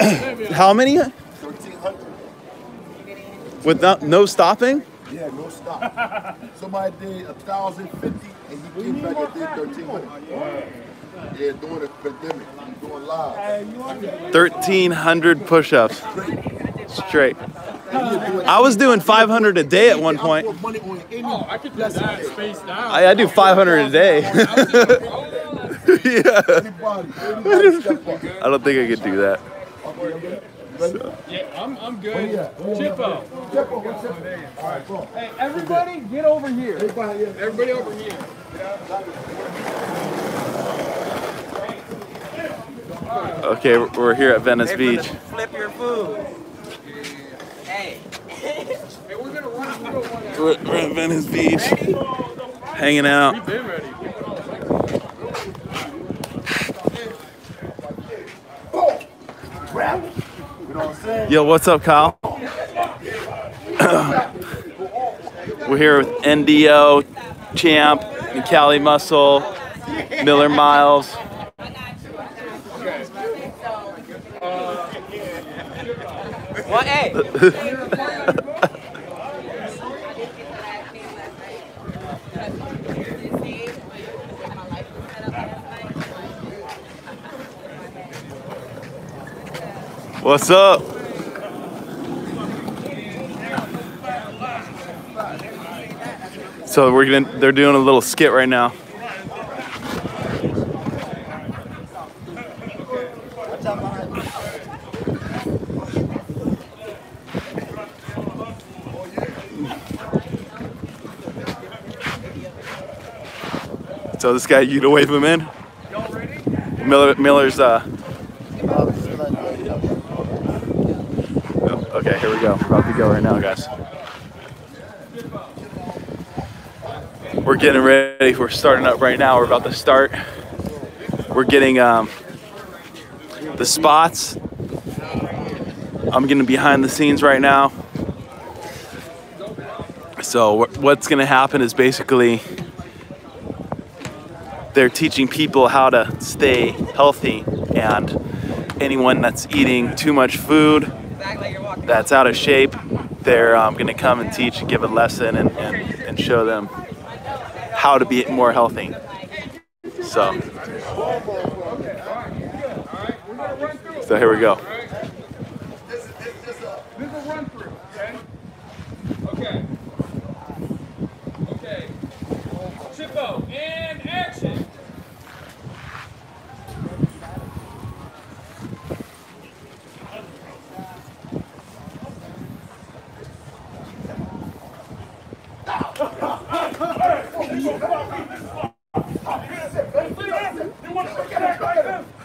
How many? 1,300. With no, no stopping? Yeah, no stop. Somebody did 1,050 and he came back and did 1,300. Yeah, during the pandemic. He's doing live. 1,300 push-ups straight. I was doing 500 a day at one point. put money on any Oh, I could do that spaced out. I, I do 500 a day. yeah. anybody. Anybody step up. I don't think I could do that. Yeah, I'm, I'm good. Where you at? Where you at? Chippo. What's up? All right, bro. Hey, everybody, get over here. Everybody here. Everybody over here. Okay, we're- we're here at Venice Beach. Flip your food. Hey. Hey, we're gonna run through one. We're, we're at Venice Beach, hanging out. We've been ready. You know what I'm saying? Yo, what's up, Kyle? we're here with NDO, Champ, and Kali Muscle, Miller Miles. What? Hey. What's up? So we're gonna they're doing a little skit right now. So this guy, you to wave him in. Miller, Miller's uh, Okay, here we go. We're about to go right now, guys. We're getting ready. We're starting up right now. We're about to start. We're getting um, the spots. I'm getting behind the scenes right now. So what's going to happen is basically they're teaching people how to stay healthy and anyone that's eating too much food that's out of shape, they're um, going to come and teach and give a lesson and, and, and show them how to be more healthy. So, so here we go. This is a run through, okay? Okay. Okay. Chippo, and action.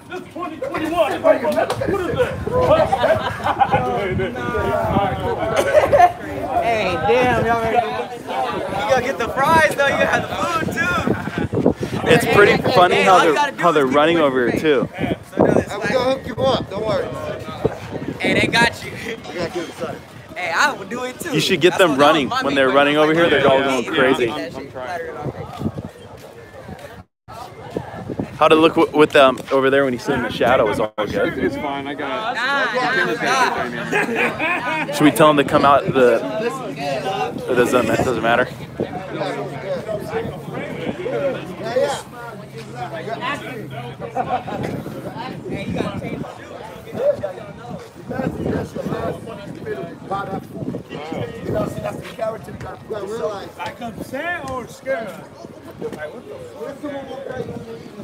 This is 2021. What is that? Hey, damn, y'all ready? You gotta get the fries though. You gotta have the food too. It's pretty funny how they're gotta do how is they're running over here your too. So do this. I'm gonna hook you up. Don't worry. Hey, they got you. I gotta. Hey, I would do it too. You should get That's them what- that was running. When they're running over here, they're all going crazy. that shit flattered it off. How to look with them over there when he's sitting in the shadow is all good. It's fine. I got Nah, nah, nah. Should we tell them to come out the? It doesn't it doesn't matter. Hey, you gotta change my You know, see, that's the character you gotta put realize. Like upset or scared?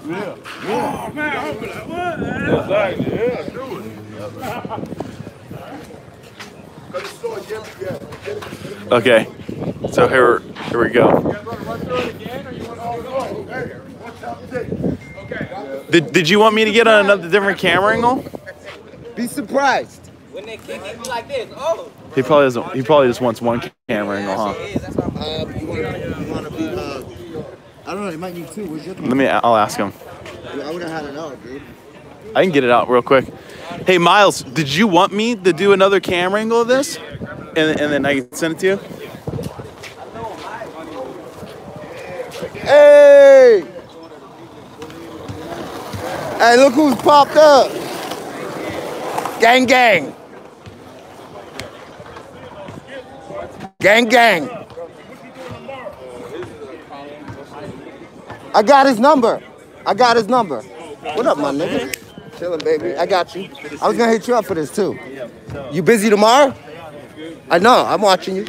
Yeah. Oh man, I'll be like, what? Exactly. Yeah, do it. Cause it's so yeah, yeah. Okay, so here here we go. Did, did you want me to get on another different camera angle? Be surprised. When they kick it like this, oh. He probably doesn't. He probably just wants one camera angle, huh? It is, I'm Um, you wanna, you wanna be, uh, I don't know, you might need two. Where's your Let me. I'll ask him. I would have had it out, dude. I can get it out real quick. Hey Miles, did you want me to do another camera angle of this, and and then I can send it to you? Hey! Hey, look who's popped up. Gang, gang. Gang, gang. I got his number. I got his number. What up, my nigga? Chilling, baby. I got you. I was gonna hit you up for this too. You busy tomorrow? I know. I'm watching you.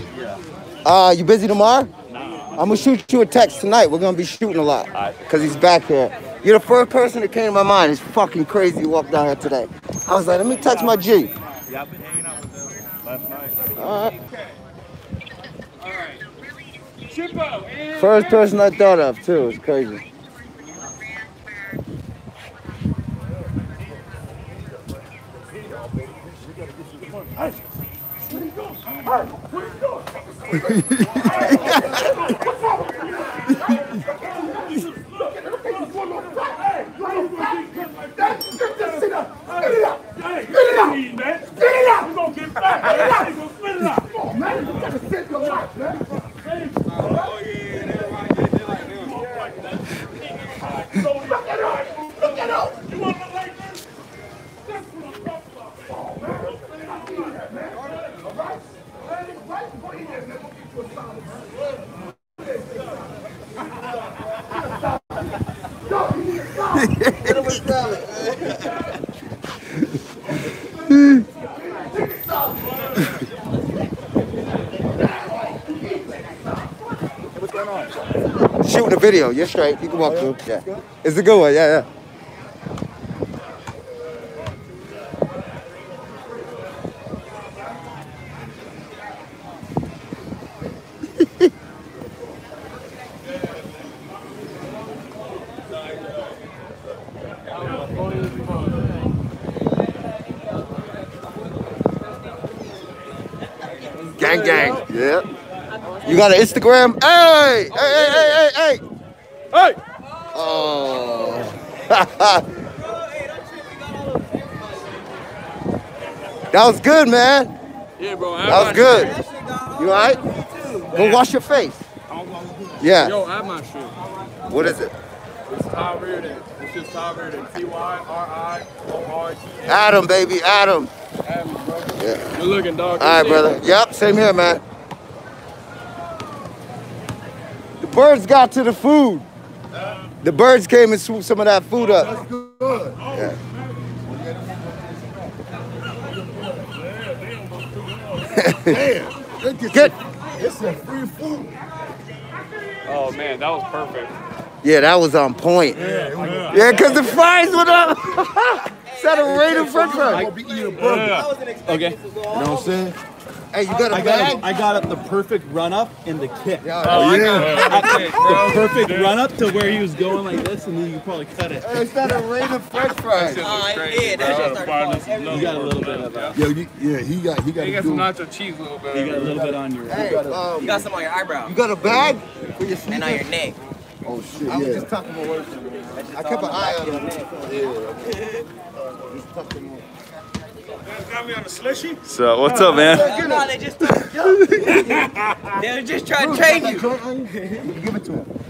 Uh, you busy tomorrow? I'm gonna shoot you a text tonight. We're gonna be shooting a lot because he's back here. You're the first person that came to my mind. It's fucking crazy you walked down here today. I was like, let me text my G. Yeah, I've been hanging out with them last night. All right. First person I thought of too. It's crazy. Hey, get it out, man. Get it out. We're gonna get back. Get it out. We're gonna split it out. Come on, man. You gotta save your life, man. So look it up. Look it up. You want to like this? That's what I'm talking about. Man, don't split it out like that, man. All right? Hey, right before he gets there, we'll get you a solid, man. Shooting a video. You're straight. You can walk through. Yeah. It's a good one. Yeah, yeah. Gang, gang. Yeah. You got an Instagram? Hey! Hey, hey, hey, hey, hey! Hey! Oh. That was good, man. Yeah, bro. That was good. You all right? Go wash your face. Yeah. Yo, add my shit. What is it? It's Ty Reardon. It's just Ty Reardon. T-Y-R-I-O-R-T. Adam, baby, Adam. Add me, bro. Yeah. Good looking, dog. All right, brother. Yep, same here, man. The birds got to the food. Uh, the birds came and swooped some of that food up. Good. Yeah. Damn. They get Good. It's a free food. Oh, man, that was perfect. Yeah, that was on point. Yeah, because the fries went up. Is that a rated french I'm fry? gonna be eating a. Okay. You know what I'm saying? Hey, you got a I bag? got I got up the perfect run up and the kick. Oh, yeah. The perfect run up to where he was going like this, and then you probably cut it. Hey, Is that a rated french fry? Uh, yeah, that shit started falling. You got a little bit of that. Yeah, you, yeah, he got, he got You to got some nacho cheese a little bit. He got a little bit on your. Hey, um, You got some on your eyebrow you got a bag for your and on your neck. Oh shit, I was yeah. just talking about work. I kept an eye on him. Just tucked him in. Got me on the slushy? So what's up, man? You know, they just. They were just trying to train you. Give it to him.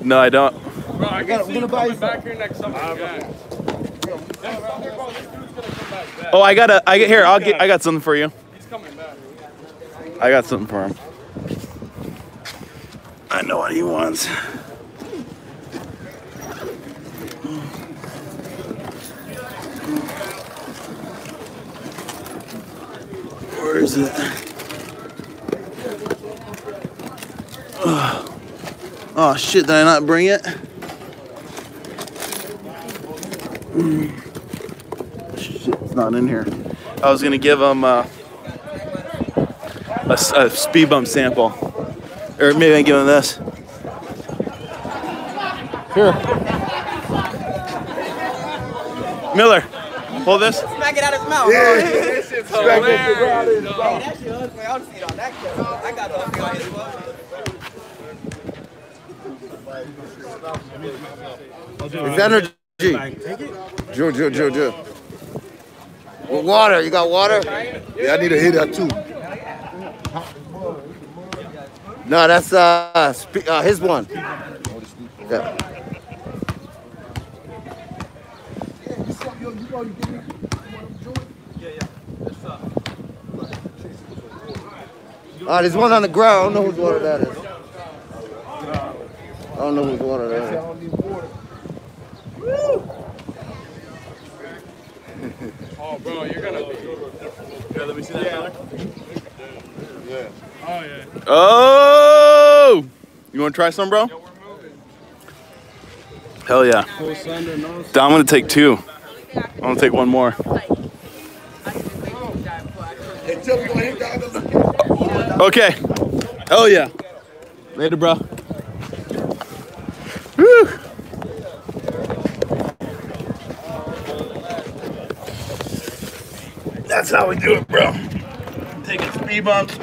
No, I don't. Bro, I gotta- can see we're you gonna buy coming back here next summer. Oh, I got a. I get here. I'll get. I got something for you. He's coming back. I got something for him. I know what he wants. Where is it? Oh, oh shit! Did I not bring it? Shit, it's not in here. I was gonna give him. Uh, a, s- a speed bump sample. Or maybe I give him this. Here. Miller, hold this. Smack it out of his mouth. Yeah, Hey, This shit's hilarious, dog. that shit ugly. I don't see it on that camera. I got the ugly on his phone. It's energy. Dru, Dru, Dru, Dru. With water. You got water? Yeah, I need to hit that too. No, that's uh, spe- uh his one. Yeah. Uh, there's one on the ground. I don't know whose water that is. I don't know whose water that is. Oh, bro, you're gonna. Yeah, let me see that. Yeah. Oh, yeah. Oh! You want to try some, bro? Hell yeah. Full thunder, no I'm gonna take two. I'm gonna take one more. Okay. Hell yeah. Later, bro. Woo. That's how we do it, bro. Taking speed bumps.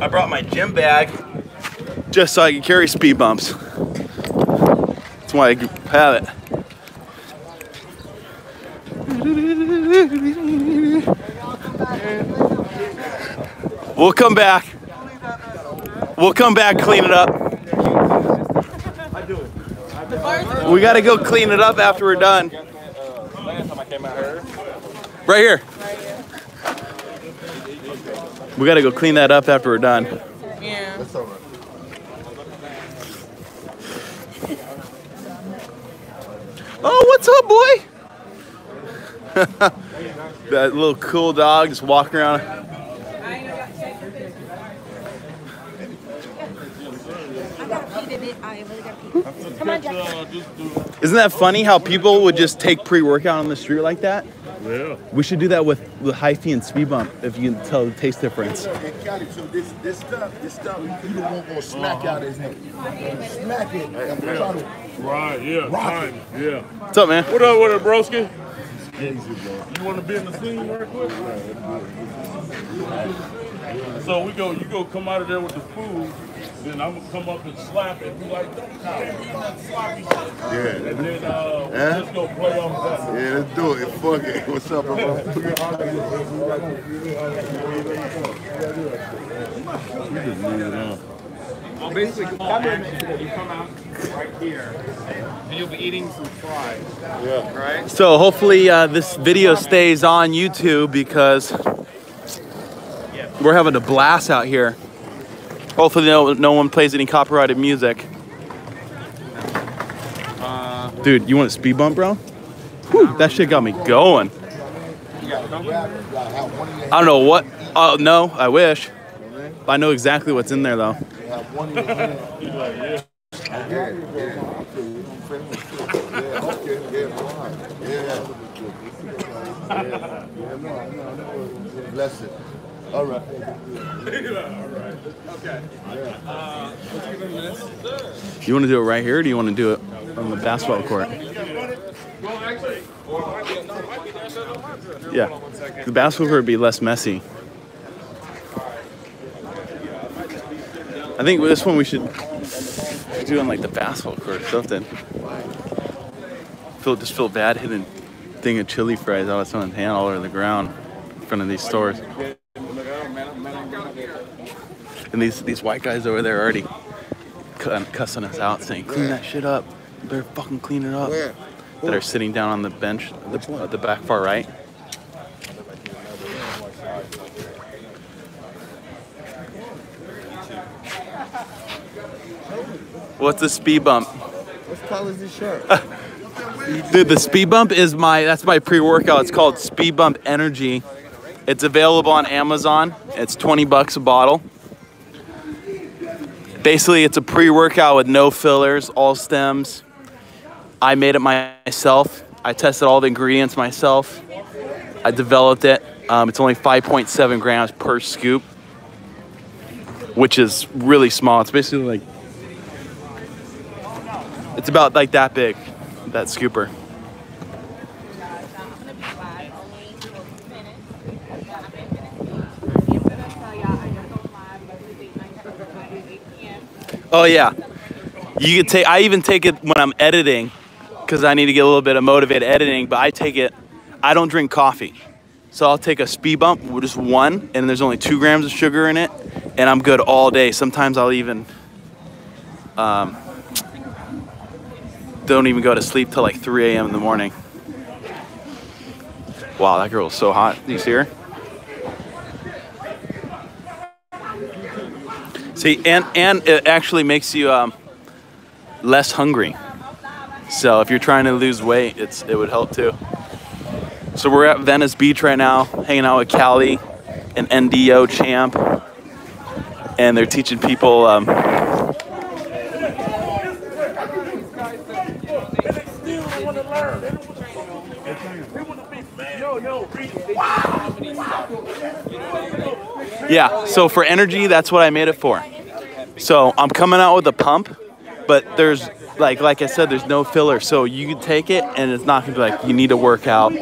I brought my gym bag just so I can carry speed bumps. That's why I have it. We'll come back. We'll come back, clean it up. We gotta go clean it up after we're done. Right here. We gotta go clean that up after we're done. That's all right. Oh, what's up, boy? that little cool dog just walking around. Come on, Jack. Isn't that funny how people would just take pre-workout on the street like that? Yeah. We should do that with with hyphy and speed bump if you can tell the taste difference. Hey, Kali, so this, this stuff, this stuff, you you don't want to smack uh-huh. out his head. Smack it. and try to Right, yeah. Rock Time, yeah. What's up, man? What up with it, broski? You want to be in the scene right quick? So we go, you go come out of there with the food, then I'm gonna come up and slap it. Be like, don't you can't eat that sloppy shit. Yeah. And then uh, we'll Huh? just go play off that. Yeah, let's do it. Fuck it. What's up, bro? Well, basically, call action. You come out right here, and you'll be eating some fries. Yeah. Right? So hopefully uh, this video stays on YouTube because we're having a blast out here. Hopefully no, no one plays any copyrighted music. Uh, dude, you want a speed bump, bro? Whew, that shit got me going. I don't know what. Oh no, I wish. I know exactly what's in there though. Have one yeah. Yeah, okay. All right. You want to do it right here, or do you want to do it on the basketball court? Yeah, the basketball court would be less messy. I think with this one we should do on like the basketball court or something. Feel just feel bad hitting thing of chili fries out of someone's hand all over the ground in front of these stores. And these these white guys over there already cussing us out, saying, "Clean that shit up. You better fucking clean it up." Where? That are sitting down on the bench, the, at the back far right. What's the speed bump? What color is this shirt? Dude, the speed bump is my that's my pre-workout. It's called Speed Bump Energy. It's available on Amazon. It's 20 bucks a bottle. Basically, it's a pre-workout with no fillers, all stems. I made it myself. I tested all the ingredients myself. I developed it. Um, it's only 5.7 grams per scoop, which is really small. It's basically like it's about like that big, that scooper. Oh yeah, you could take. I even take it when I'm editing, because I need to get a little bit of motivated editing. But I take it. I don't drink coffee, so I'll take a speed bump just one, and there's only two grams of sugar in it, and I'm good all day. Sometimes I'll even um, don't even go to sleep till like 3 a.m. in the morning. Wow, that girl is so hot. Do you see her? See, and and it actually makes you um, less hungry. So if you're trying to lose weight, it's it would help too. So we're at Venice Beach right now, hanging out with Kali, an NDO champ, and they're teaching people. Um, yeah, so for energy, that's what I made it for. So I'm coming out with a pump, but there's like like I said, there's no filler. So you can take it, and it's not gonna be like you need to work out.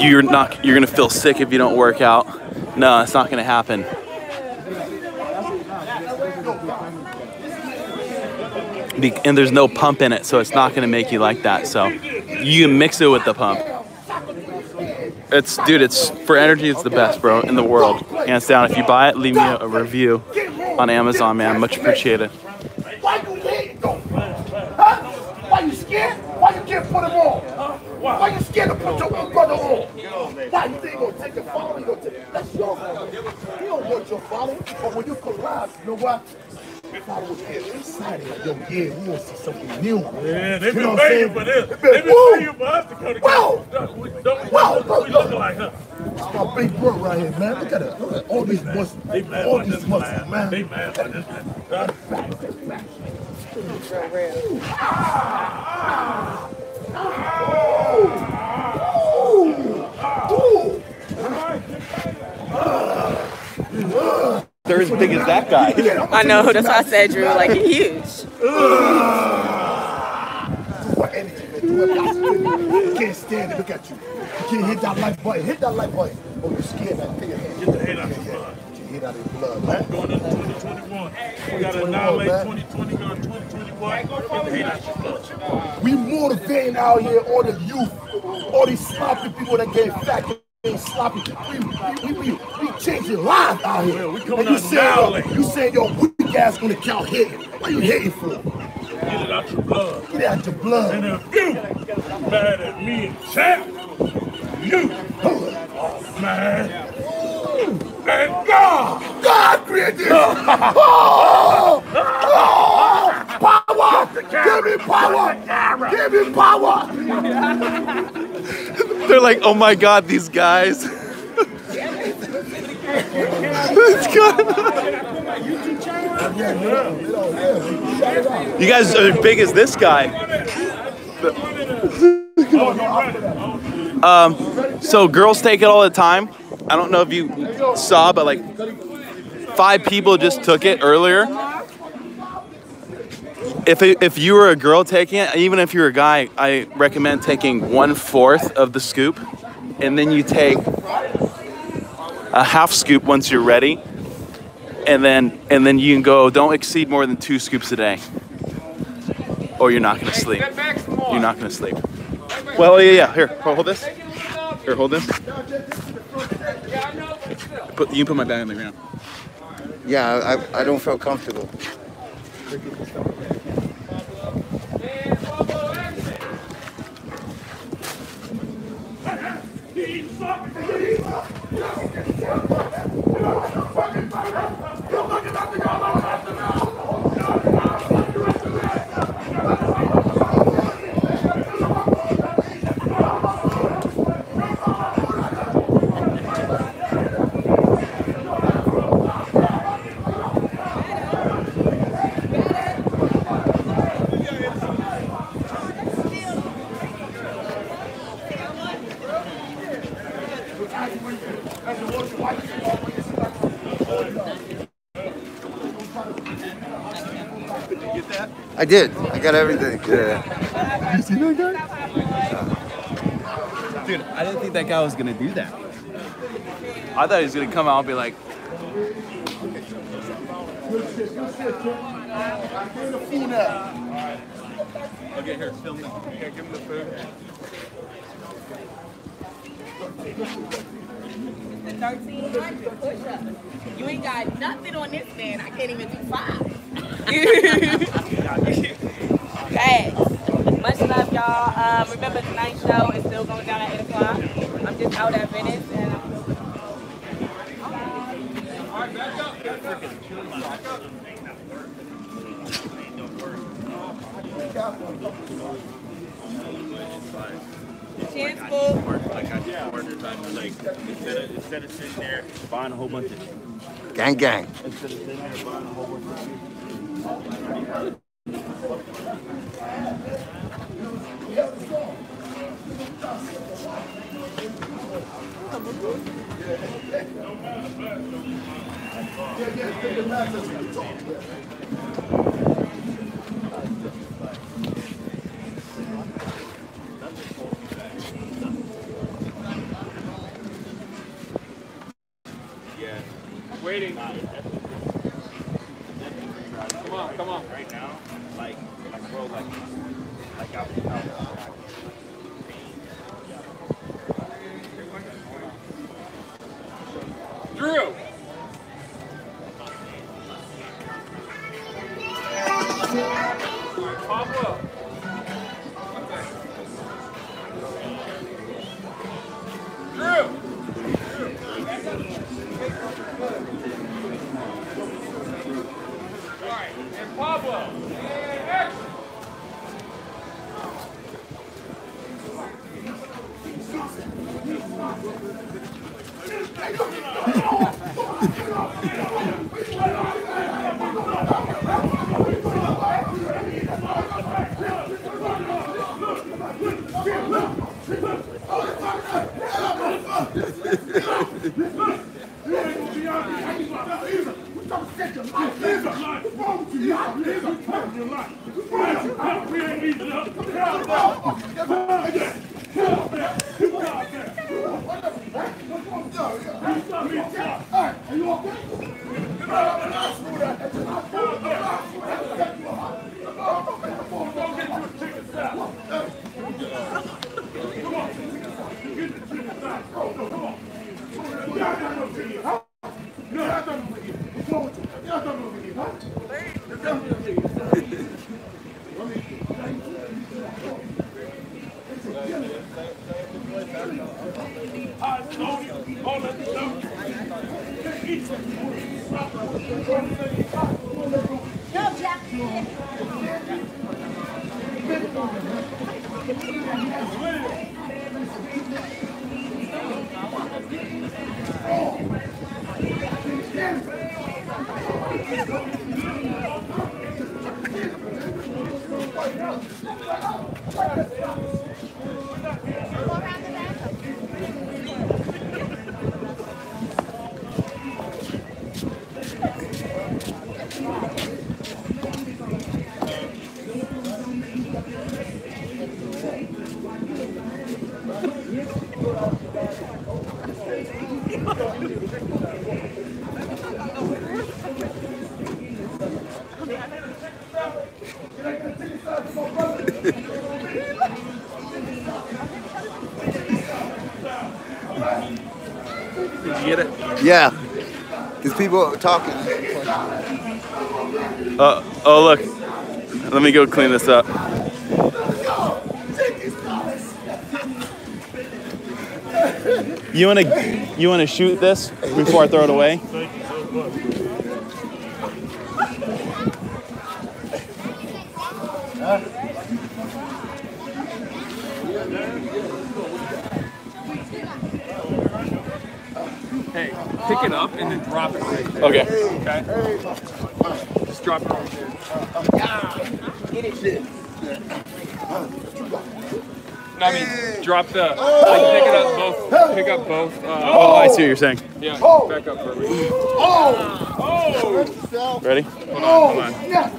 You're not you're gonna feel sick if you don't work out. No, it's not gonna happen. And there's no pump in it, so it's not gonna make you like that. So you can mix it with the pump. It's dude, it's for energy. It's the best, bro, in the world, hands down. If you buy it, leave me a, review on Amazon, man. Much appreciated. Why you hating though? Huh? Why you scared? Why you can't put him on? Why you scared to put your own brother on? Why you think gonna take gonna take that's your father. You don't want your father, but when you collapse, you know what? Was excited, like, yo, yeah, we wanna see something new. Yeah, they've been know what I'm waiting for this. They They've been- waiting for us to come together. Wow. Don't- we- don't- Wow, we look like her. My big bro right here, man. Look at it. Look at all these muscles. They mad All these this muscles, man. They mad about this man. Huh? They're as big as that guy. I know, that's why I said Dru, like he huge. What energy, man. Do what got you. You can't stand it. Look at you. You can't hit that like button. Hit that like button. Oh, you're scared, man. Take your hand. Get the head out of Yeah, the yeah. blood. Get your head out of your blood, man. Going into 2021. We got to annihilate 2020, go to 2021. Get the head out the blood. We motivating out here all the youth, all these sloppy people that get fat, sloppy. We, we, we, we, changing lives out here. We coming and you saying, you saying your weak ass gonna count hitting. What you hitting for? Get it out your blood. Get it out your blood. And if you mad at me and Champ, you mad at God. God created this. oh, oh, power. Give me power. Give me power. They're like, oh my god, these guys. You guys are as big as this guy. Um, so girls take it all the time. I don't know if you saw, but like five people just took it earlier. If, it, if you were a girl taking it, even if you're a guy, I recommend taking one fourth of the scoop, and then you take a half scoop once you're ready, and then and then you can go. Don't exceed more than two scoops a day, or you're not gonna sleep. You're not gonna sleep. Well, yeah, yeah. Here, hold this. Here, hold this. Put you can put my bag on the ground. Yeah, I, I don't feel comfortable. I did. I got everything. Yeah. You see that guy? Dude, I didn't think that guy was gonna do that. I thought he was gonna come out and be like, okay, here, film him. Here, give him the food. The 1300 push up. You ain't got nothing on this man. I can't even do five. Facts. Much love, y'all. Um, remember tonight's show is still going down at 8 o'clock. I'm just out at Venice and I'm Chance full. Like I just ordered, like, like instead of instead of sitting there buying a whole bunch of Gang, gang. instead of sitting there buying a whole bunch of Yeah, yeah, take the mask off when talk. Yeah. Because people are talking. Uh, oh, look. Let me go clean this up. You wanna you wanna shoot this before I throw it away? Hey, pick it up and then drop it right there. Okay. Okay? Just drop it right there. No, I mean, drop the, like, pick it up both, pick up both, uh, Oh, I see what you're saying. yeah, back up for me. Oh! Ready? Hold on, hold on. Yeah.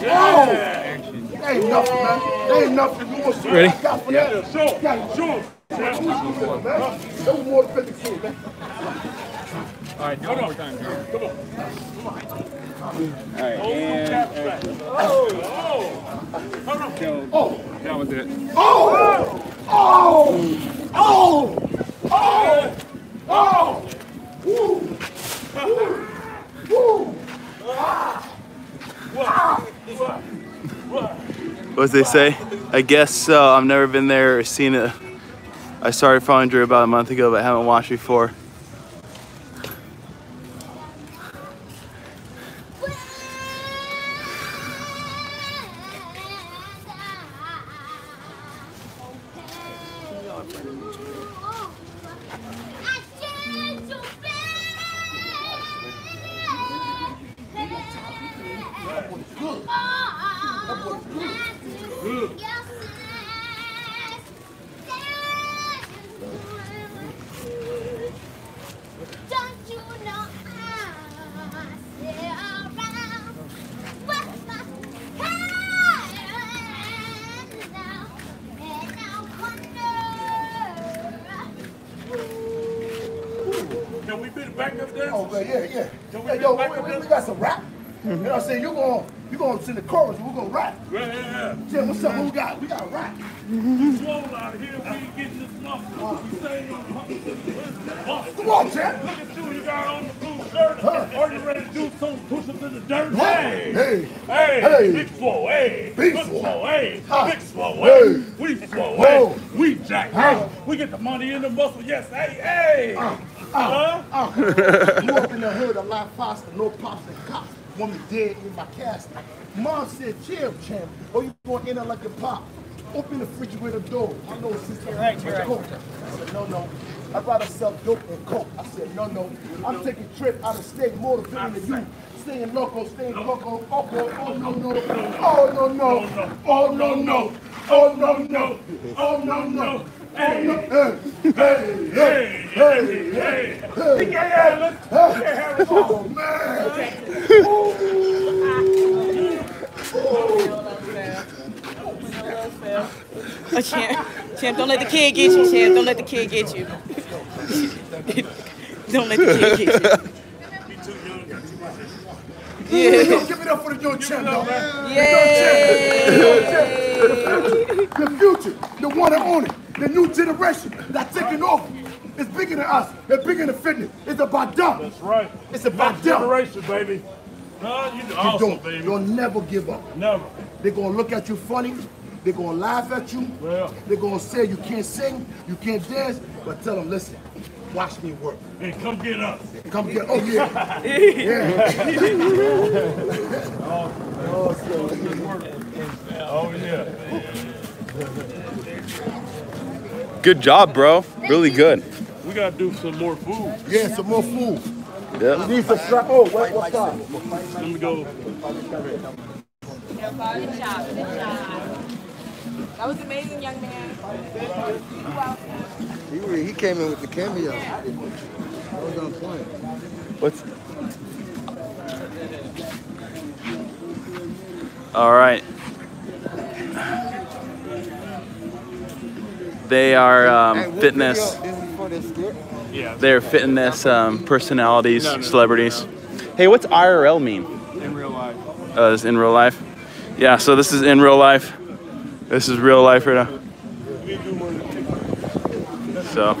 That ain't nothing, man. That ain't nothing. You want to see Ready? what I got for that? Show him. Show him. That was more than 50 food, man. All right, do it one more time. Dru. Come on. All right. And! What they say? I guess so. I've never been there or seen it. I started following Dru about a month ago, but haven't watched before. Ah. big swole, Hey. hey, we swole, Whoa. we jack, hey, we get the money in the muscle, yes, hey, hey, huh? Uh, grew up in the hood, a lot faster, no pops and cops. Woman dead in my casket. Mom said, chill, champ, or you gonna end up like your pop. Open the refrigerator door. I know sister right, right. Coke. I said, no, no. I'd rather sell dope and coke. I said, no, no. I'm taking trip out of state, motivating the youth. Staying local, staying local. Oh, oh, oh, no, no. Oh, no, no. Oh, no, no. Oh, no, no. Oh, no, no. Hey, hey, hey, hey, hey, hey, hey. Yeah, let's Hey. Oh, man. Oh, Champ, Champ, don't let the kid get you, Champ. Don't let the kid get you. don't let the kid get you. Yeah. Give it up for the young champ, though. Yay! The future, the one and only, the new generation that's taking over. It's bigger than us. It's bigger than fitness. It's about them. That's right. It's about Next them. generation, baby. Huh? You You awesome, don't, baby. you'll never give up. Never. They're gonna look at you funny. They're gonna laugh at you. Well. They're gonna say you can't sing, you can't dance. But tell them, listen, watch me work. Hey, come get us. Come get. Oh yeah. yeah. Oh, yeah. Good job, bro. Really good. We gotta do some more food. Yeah. Some more food. Yep. Need some strap. Oh, what, what's up? Let me go. Good job, good job. That was amazing, young man. He, re- he came in with the cameo. I was on point. What's All right. They are um, Hey, fitness. video- This is for this skit? Yeah. They're fitness um, personalities, No, no, no. celebrities. Hey, what's IRL mean? In real life. Uh, is in real life. Yeah, so this is in real life. This is real life right now. So.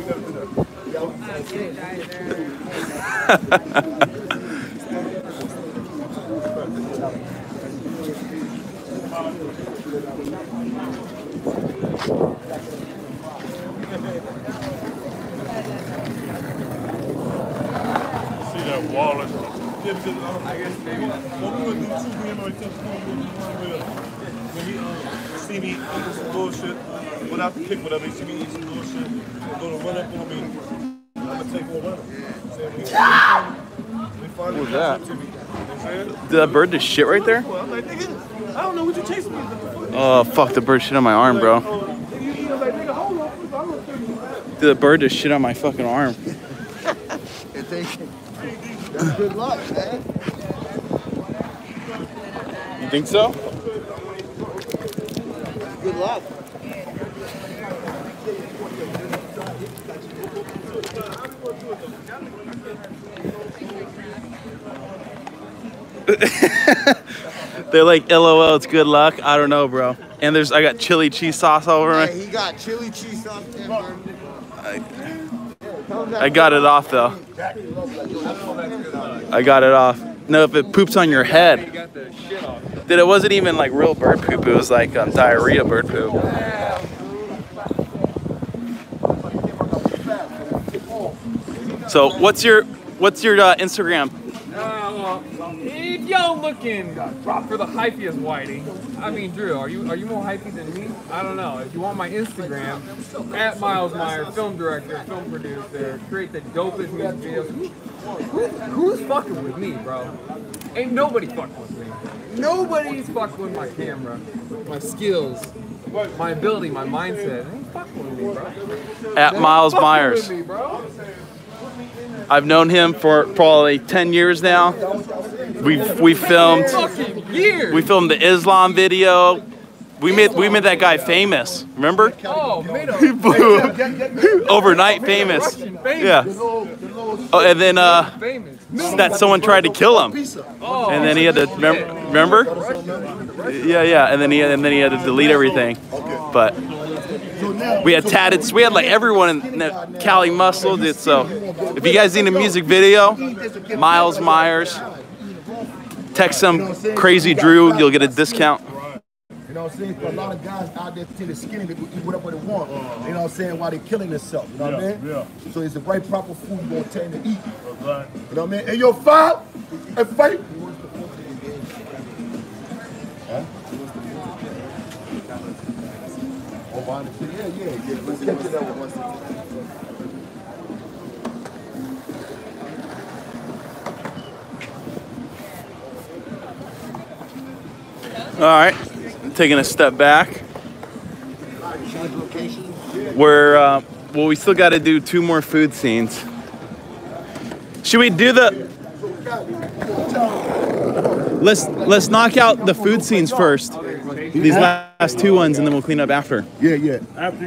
See that wallet. Yeah, because I guess maybe. Well, we went through two me and When he um, see me eating some bullshit, out to kick whatever, he see me eating some bullshit, and go to run up on me. I'm gonna take one runner. Say, when he finally- we was that? to me. You know what I'm saying? Did that bird just shit right there? I'm like, nigga, I don't know what you chasing me. Oh, fuck, the bird shit on my arm, bro. Nigga, oh, you eat, I'm like, nigga, hold on. I'm gonna take you back. Dude, the bird just shit on my fucking arm. It takes- That's good luck, man. You think so? Good luck. They're like, LOL, it's good luck. I don't know, bro. And there's, I got chili cheese sauce all over Hey, me. he got chili cheese sauce in there. Tell him I got it off though. I got it off. No, if it poops on your head, Dude, it wasn't even like real bird poop. It was like um, diarrhea bird poop. So what's your what's your uh, Instagram? Uh, well, if y'all looking for the hyphiest whitey, I mean Dru, are you are you more hypey than me? I don't know. If you want my Instagram, at Miles Meyer, film director, film producer, create the dopest music videos. Who, who's fucking with me, bro? Ain't nobody fucking with me. Nobody's fucking with my camera, my skills, my ability, my mindset. Ain't fucking with me, bro. At Miles Myers. me. I've known him for probably 10 years now. We've we filmed we filmed the Islam video. We made we made that guy famous. Remember? Oh, Overnight famous. Yeah. Oh, and then uh, that someone tried to kill him, Oh, and then he had to remem- remember. Yeah, yeah, and then he and then he had to delete everything. But we had tatted. We had like everyone in the Kali Muscle did. So if you guys need a music video, Miles Myers, text some crazy Dru. You'll get a discount. You know what I'm saying? 'Cause a lot of guys out there tend to skinny, they go eat whatever they want. Uh-huh. You know what I'm saying? While they're killing themselves. You know what I mean? Yeah. So it's the right proper food you're gonna tend to eat. You know what I mean? And your five, and fight. Huh? Oh, wow. yeah, yeah, yeah. Let's catch it that one. All right, taking a step back. We're uh, well, we still got to do two more food scenes. Should we do the? Let's let's knock out the food scenes first. These last two ones, and then we'll clean up after. Yeah, yeah.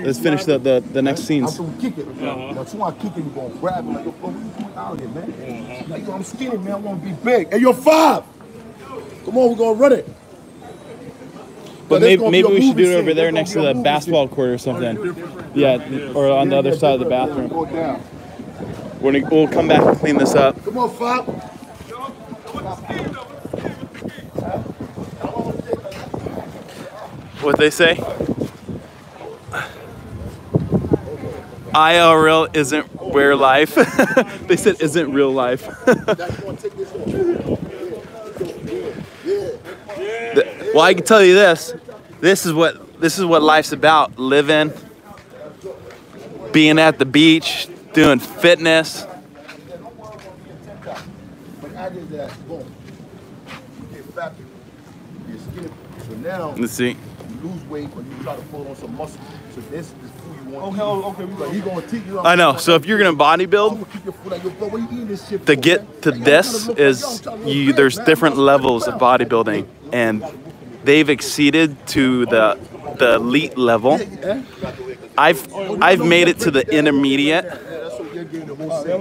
Let's finish the the, the next scenes. After we kick it, now someone kick it, you gonna grab it like, yo, bro, what you doing out here, man? Like, yo, I'm skinny, man. I wanna be big. Hey, you're five. Come on, we're gonna run it. But maybe, maybe we should do it over there next to gonna be a the basketball court or something. Yeah, or on the other side of the bathroom. We're we'll come back and clean this up. Come on, five. What they say? IRL isn't where life. they said isn't real life. Well, I can tell you this. This is what this is what life's about. Living, being at the beach, doing fitness. But I did that. Boom. You get fatter. You get skinny. So now Let's see. Oh, you lose weight or you try to put on some muscle. So this is the food you want. Okay, okay. We he gonna teach you. I know. So if you're gonna bodybuild, keep your food like, yo, bro, what you eating this shit to get to Like, yo, I'm this trying to look is like, yo, I'm trying to look you there's different levels of bodybuilding and they've exceeded to the the elite level i've i've made it to the intermediate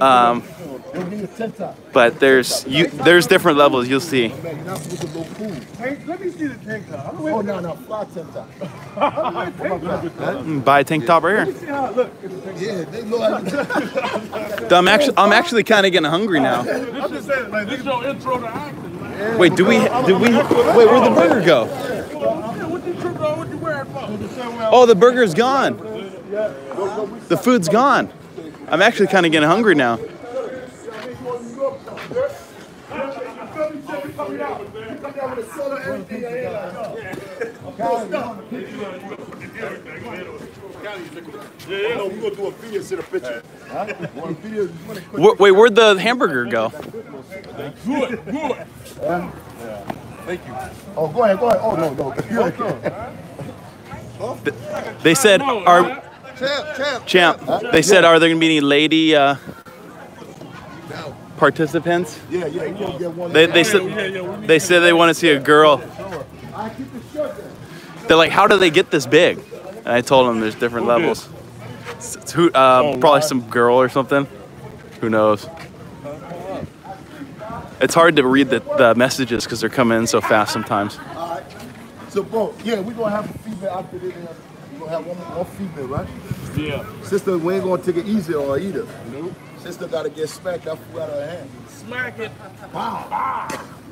um, but there's you there's different levels you'll see let me see the tank top. No, no, fly tank top. Buy a tank top right here See how it look. Yeah, they look like i'm actually i'm actually kind of getting hungry now Wait do we do we wait where'd the burger go? Oh the burger's gone. The food's gone. I'm actually kind of getting hungry now. Wait where'd the hamburger go Good, good. Thank you. Oh, go ahead, go ahead. Oh, no, no. You're They said, "Are champ?" They said, "Are there gonna be any lady uh, participants?" Yeah, yeah, you gonna get one. They, they said they said they want to see a girl. They're like, "How do they get this big?" And I told them there's different levels. It's- it's who, uh, probably some girl or something. Who knows? It's hard to read the, the messages because they're coming in so fast sometimes. Alright. So, bro, yeah, we're gonna have a female after this. We're gonna have one, more female, right? Yeah. Sister, we ain't gonna take it easy on her either. Nope. Sister gotta get smacked that fool out of her hand. Smack it. Wow.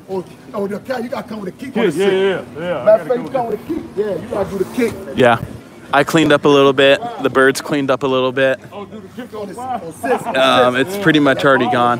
Oh, oh, the cat, you gotta come with a kick on Kick, the yeah, yeah, yeah. I Matter of fact, you come with a kick. Yeah, you gotta do the kick. Yeah. I cleaned up a little bit. The birds cleaned up a little bit. Oh, do the kick on the six. Um, it's pretty much already gone.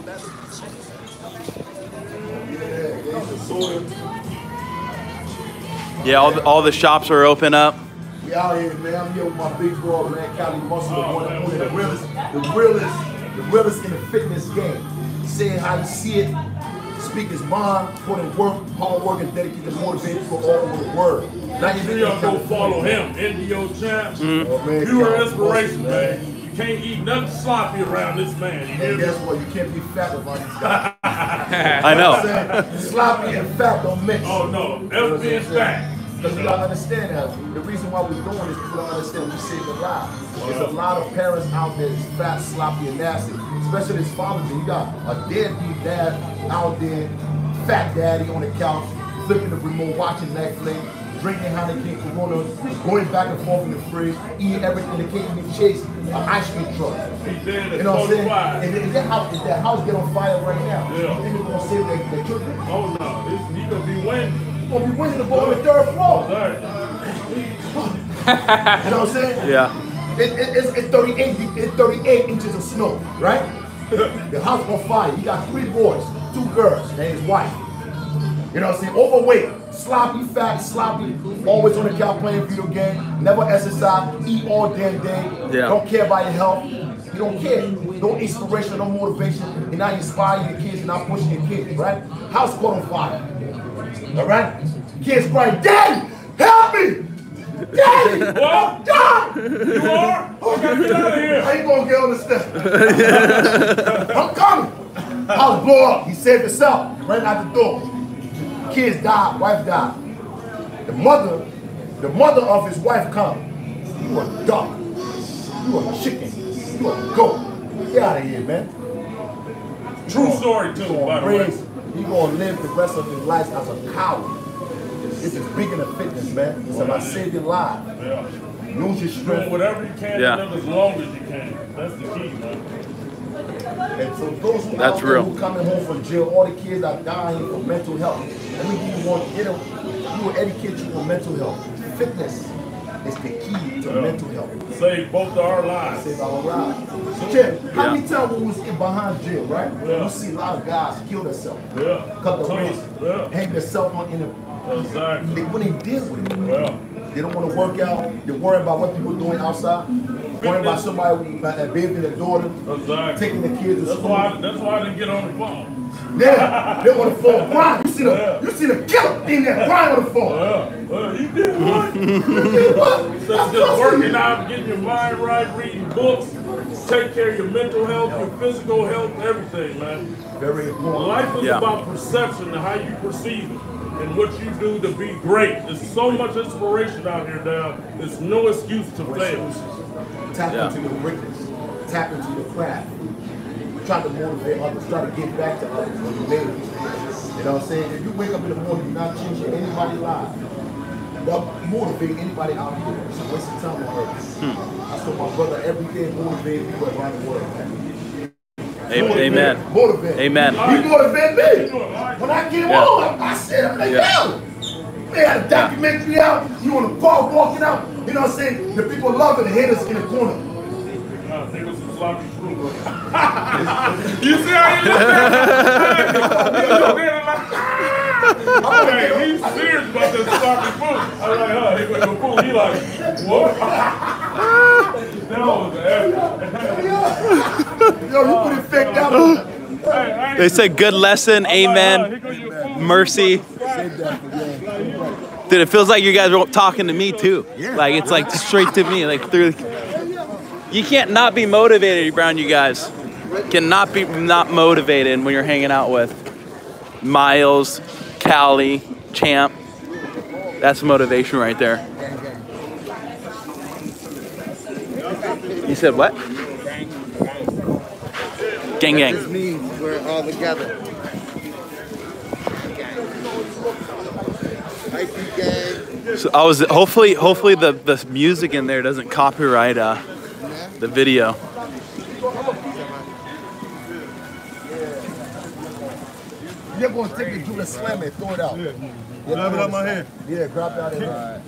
there. Yeah, all the, all the shops are open up. We out here, man. I'm here with my big bro, man. Kali Muscle, the one and only, the realest, the realest, the realest in the fitness game. Saying how you see it, speak his mind, put in work, hard work, and dedicated, motivated for all over the world. Now you Y'all go follow him, NDO Champ. Mm-hmm. Oh, man, Pure Kali inspiration, Muscle, man. You can't eat nothing sloppy around this man. You And me? guess what? You can't be fat around these guys. I know. know. Sloppy and fat don't mix. Oh no, never being fat. Because you gotta understand that. The reason why we're doing this, people don't understand we save a life. There's a lot of parents out there that's fat, sloppy, and nasty. Especially this fathers. You got a deadbeat dad out there, fat daddy on the couch, flipping the remote, watching Netflix, drinking Heineken Corona, going back and forth in the fridge, eating everything. They can't even chase an ice cream truck. He dead at You know what I'm saying? 45. And if that house, if that house get on fire right now, Yeah. you think they're gonna save their, their children? Oh no, this, he gonna be winning. Oh, gonna be winning the ball on the third floor. Sorry. You know what I'm saying? Yeah. It, it, it's, it's 38, it's 38 inches of snow, right? the house on fire. He got three boys, two girls, and his wife. You know what I'm saying? Overweight, sloppy, fat, sloppy, always on the couch playing video game, never exercise, eat all damn day, Yeah. don't care about your health. You don't care. No inspiration, no motivation. You're not inspiring your kids, you're not pushing your kids, right? House caught on fire. All right? Kids crying, Daddy, help me! Daddy! What? God! You are? Oh, I gotta get out of here. How you gonna get on the step? I'm coming. House blow up. He saved himself. Ran out the door. Kids died. Wife died. The mother, the mother of his wife come. You a duck. You a chicken. You a goat. Get out of here, man. True story too, by the way. Raised, he gonna live the rest of his life as a coward. This is bigger than fitness, man. It's about saving lives. Yeah. Lose your Doing strength. whatever you can Yeah. live as long as you can. That's the key, man. And so those who That's out there real. who coming home from jail, all the kids are dying for mental health. Let me give you one, get them, you will educate you on mental health. Fitness is the key to mental health. Save both of our lives. Save our lives. So Jim, how Yeah. many times we was in behind jail, right? Yeah. You see a lot of guys kill themselves. Yeah. Cut the Tons. wrist, Yeah. hang themselves on in the Exactly. they wouldn't deal with it. Yeah. They don't want to work out. They're worried about what people doing outside. Worried about somebody uh, bathing their daughter, Exactly. taking the kids to That's school. why. That's why I didn't get on the phone. Yeah, they on the phone crying. You see the, you see the killer in there crying on the phone. Yeah. Well, you did what? You did what? So I'm just working you. out, getting your mind right, reading books, take care of your mental health, your physical health, everything, man. Very important. Life is Yeah. about perception and how you perceive it and what you do to be great. There's so much inspiration out here now. There's no excuse to fail. Tap Yeah. into your greatness. Tap into your craft. Try to motivate others. Try to give back to others when you made it. You know what I'm saying? If you wake up in the morning, you're not changing anybody's life. Not motivate anybody out here. It's a waste of time on earth. Hmm. I saw my brother every day motivate people around the world. Amen. Motivate. Amen. He motivated me. When I came Yeah. home, I said, I'm like, Yeah. yo. They had a documentary out. You on the park walking out. You know what I'm saying? The people love it. The haters in the corner. They was some sloppy fruit. you see how you look at Hey, he's serious about this sloppy food. I was like, huh, he went to food. He like, what? that was Yo, you put it fake down. They said good lesson, amen, mercy. Dude, it feels like you guys are talking to me too. Yeah. Like it's like straight to me, like through. You can't not be motivated around you guys. cannot be not motivated when you're hanging out with Miles, Kali, Champ. That's motivation right there. You said what? Gang gang. This means we're all together. Hypey gang. So I was hopefully hopefully the, the music in there doesn't copyright uh, the video. You're gonna take it, do the slam and throw it out. Yeah, Grab it out my hand. Yeah, grab that in. Right.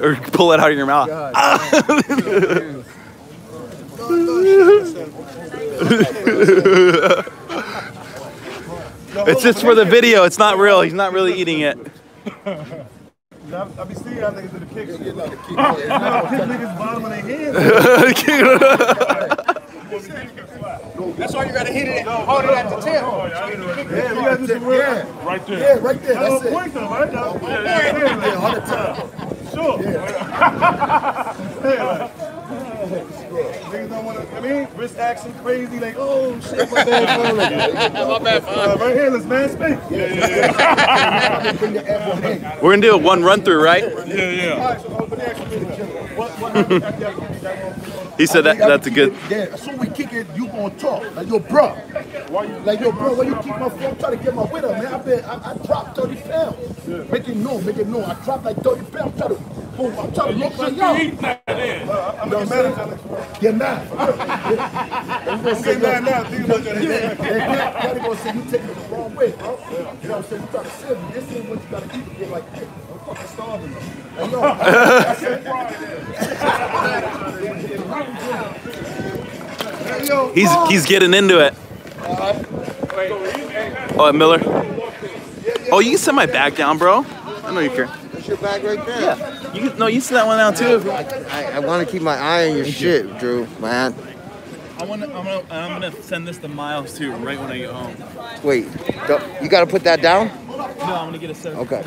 Or pull it out of your mouth. it's just for the video. It's not real. He's not really eating it. I, I be seeing y'all niggas in the kicks. Yeah, no, kick. Kick niggas bottom of their hands. That's why you gotta hit it. Hold it at the tip. Oh, yeah, we gotta do some work. Yeah. Right there. Yeah, right there. That's That's a it. point though, right? Yeah, Yeah, yeah, yeah, all the time. Sure. Yeah. Niggas don't wanna, I mean, wrist action crazy, like, oh shit, my bad, phone. My bad, phone. Uh, right here, let's man speak. Yeah, yeah, We're gonna do a one run through, right? yeah. Yeah, yeah. All right, so, uh, let me ask you this. What, what happened after y'all kicked that one? He said that that's a good. Yeah, as soon as we kick it, you gonna talk. Like, yo, bro. Like, yo, bro, why you keep my phone? I'm trying to get my winner, man. I been, I, I dropped 30 pounds. Make it known, make it known. I dropped like 30 pounds. I'm trying to, boom, I'm trying to look like yo. You know uh, I'm what I'm saying? Get mad. I'm getting mad now. Think about that. Yeah, Daddy gonna say you taking it the wrong way, bro. You know what I'm saying? You try to save me. This ain't what you gotta keep. You're like, hey, I'm fucking starving. though. Hey, yo, that's it. Hey, yo, He's he's getting into it. Oh, Miller. Oh, you can set my bag down, bro. I know you care. That's your bag right there. Yeah. You can, no, you set that one down too. I, I want to keep my eye on your shit, Dru, man. I want to. I'm gonna. I'm gonna send this to Miles too, right when I get home. Wait, don't- you got to put that down? No, I'm gonna get a set. Okay.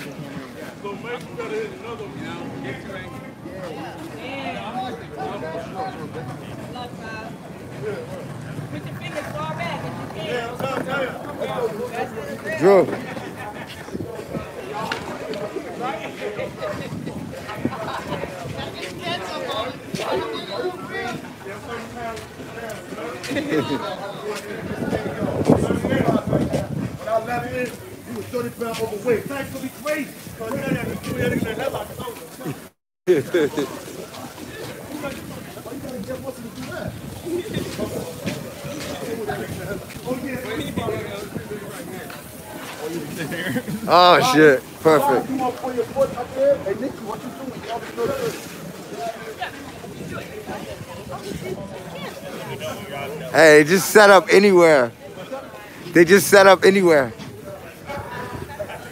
Dru. When I left in, he was 30 pounds overweight. Thanks for be crazy the headlock. Oh, shit. Perfect. You want to put your foot up there? Hey, Nicky, what you doing? You always know that. Hey, just set up anywhere. They just set up anywhere.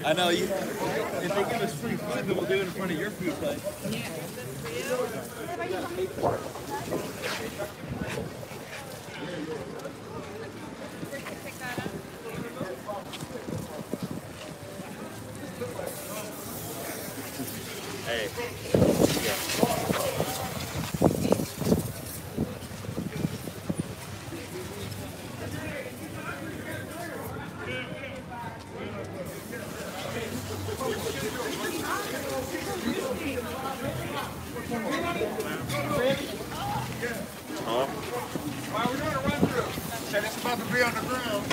I know you. If they give us free food, then we'll do it in front of your food place. It's about to be on the ground.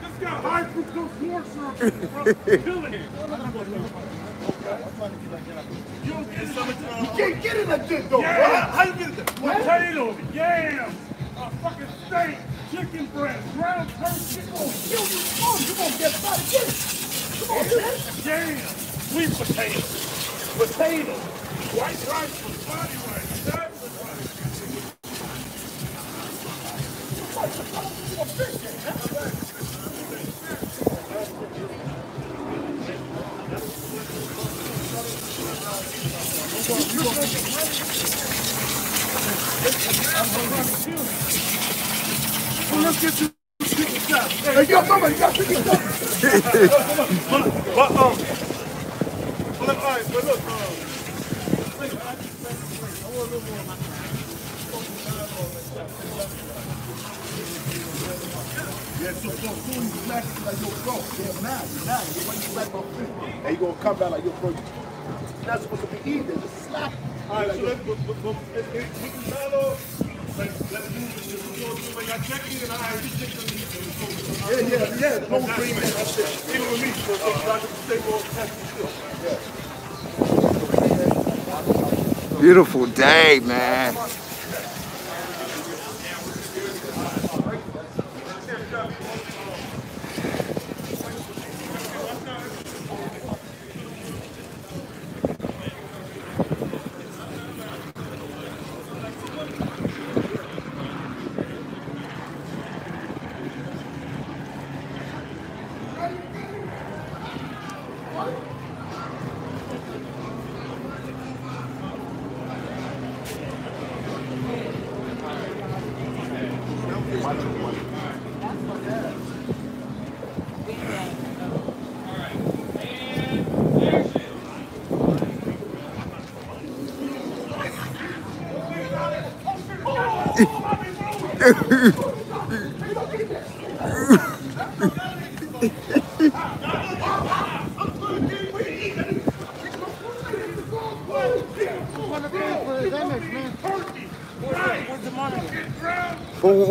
This got high fructose corn syrup. Killing it. You can't get in that shit though, Yeah, how you get it? Yams, a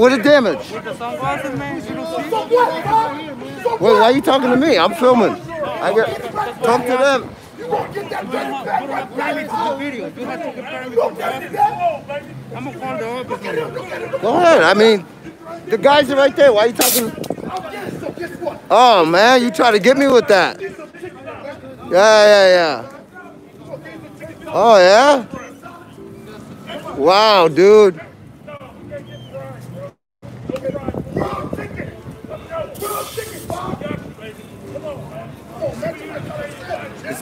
What the damage? Wait, why are you talking to me? I'm filming. I get talk to them. You to do video. You have to get. I'm gonna call the office. Go ahead. I mean, the guys are right there. Why are you talking? Oh man, you try to get me with that? Yeah, yeah, yeah. Oh yeah. Wow, dude.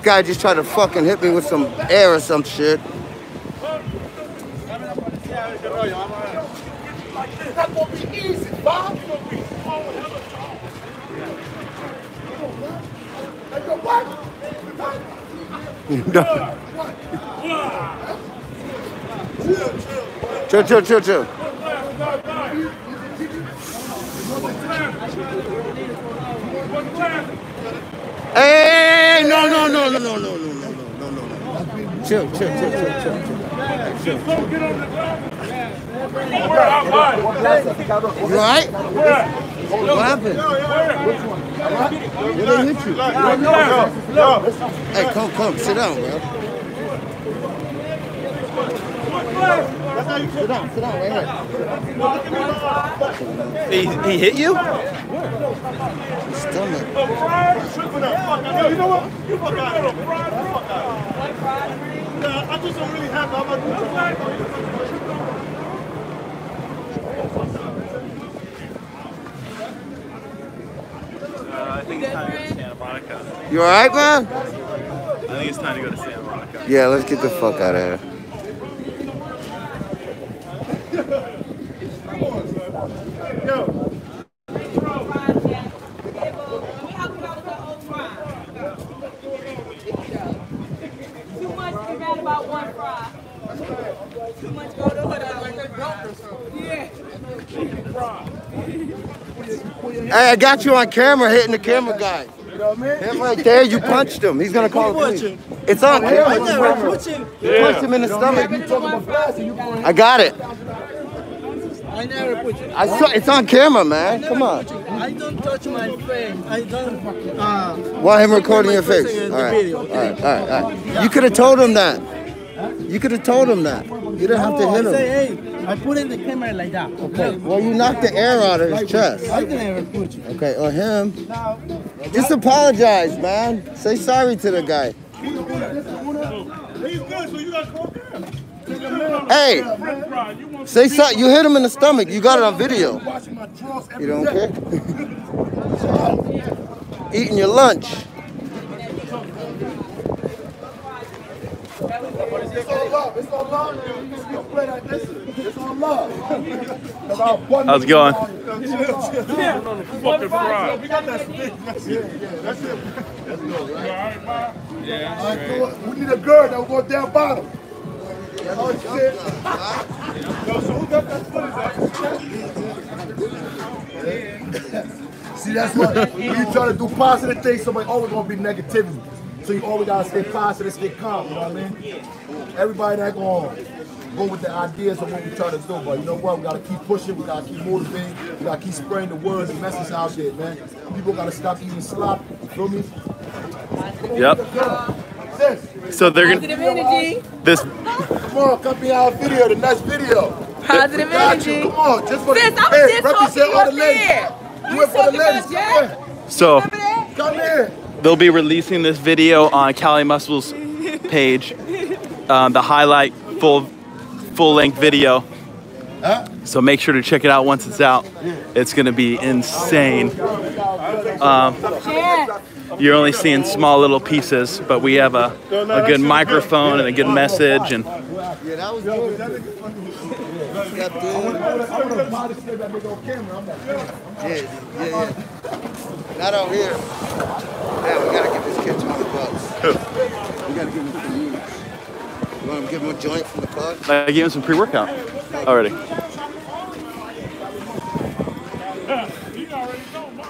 Guy just tried to fucking hit me with some air or some shit. Chill, chill, chill, chill. Hey, no, no, no, no, no, no, no, no, no, no, no. Chill, chill, chill, chill, chill, chill. You alright? What happened? Where they hit you? Hey, come, come, sit down, bro. Sit down, sit down, right here. He, he hit you? Stomach. You know what? You fuck out of here. Fuck out. Yeah, I just don't really have that much. Uh, I think it's time to go to Santa Monica. You alright, man? I think it's time to go to Santa Monica. Yeah, let's get the fuck out of here. Too much to be about one fry. Too much go to hood like they broke or something. Yeah. Hey, I got you on camera hitting the camera guy. Him right there, you punched him. He's gonna call the police. It's on camera. You punched him. You punched him in the stomach. I got it. I never put you. I saw. It's on camera, man. Come on. I don't touch my face. I don't. Uh, Why him recording your face? in All the right. video, All right. All right. All right. You could have told him that. You could have told him that. You didn't have to no, hit I him. say, hey, I put in the camera like that. Okay. Well, you knocked the air out of his chest. I never put you. Okay, or him. Just apologize, man. Say sorry to the guy. He's good, so you gotta call him. Hey, say something. You hit him in the stomach. You got it on video. Washing my drawers every You don't care? Eating your lunch. It's all love. It's all love. You don't play like this. It's all love. That's our bun- How's it going? Fucking fry. We got that stick. That's it. Yeah, that's it. Let's go, right? All right. We need a girl that will go down bottom. That? See, that's what, when you try to do positive things, somebody always gonna be negativity. So you always gotta stay positive, stay calm, you know what I mean? Everybody not gonna go with the ideas of what we try to do, but you know what? We gotta keep pushing, we gotta keep motivating, we gotta keep spreading the word, and message out there, man. People gotta stop eating slop, you feel me? Yep. Sis, So they're gonna energy. this. come on, come be our video, the next video. Positive Got you, energy. come on, just for Sis, the, I was hey, just represent all the up ladies. You You went for the talking about ladies, Jack? come So here, come here. they'll be releasing this video on Kali Muscles page, um, the highlight full full length video. Huh? So make sure to check it out once it's out. It's gonna be insane. Um, Yeah. You're only seeing small little pieces, but we have a, a good microphone and a good message and Yeah, that was good. Slept I good. want to buy that nigga on camera. I'm like. Yeah, yeah, yeah. Not out here. Yeah, we gotta give this kid 20 bucks. We gotta give him some units. You wanna give him a joint from the club? I gave him some pre-workout already.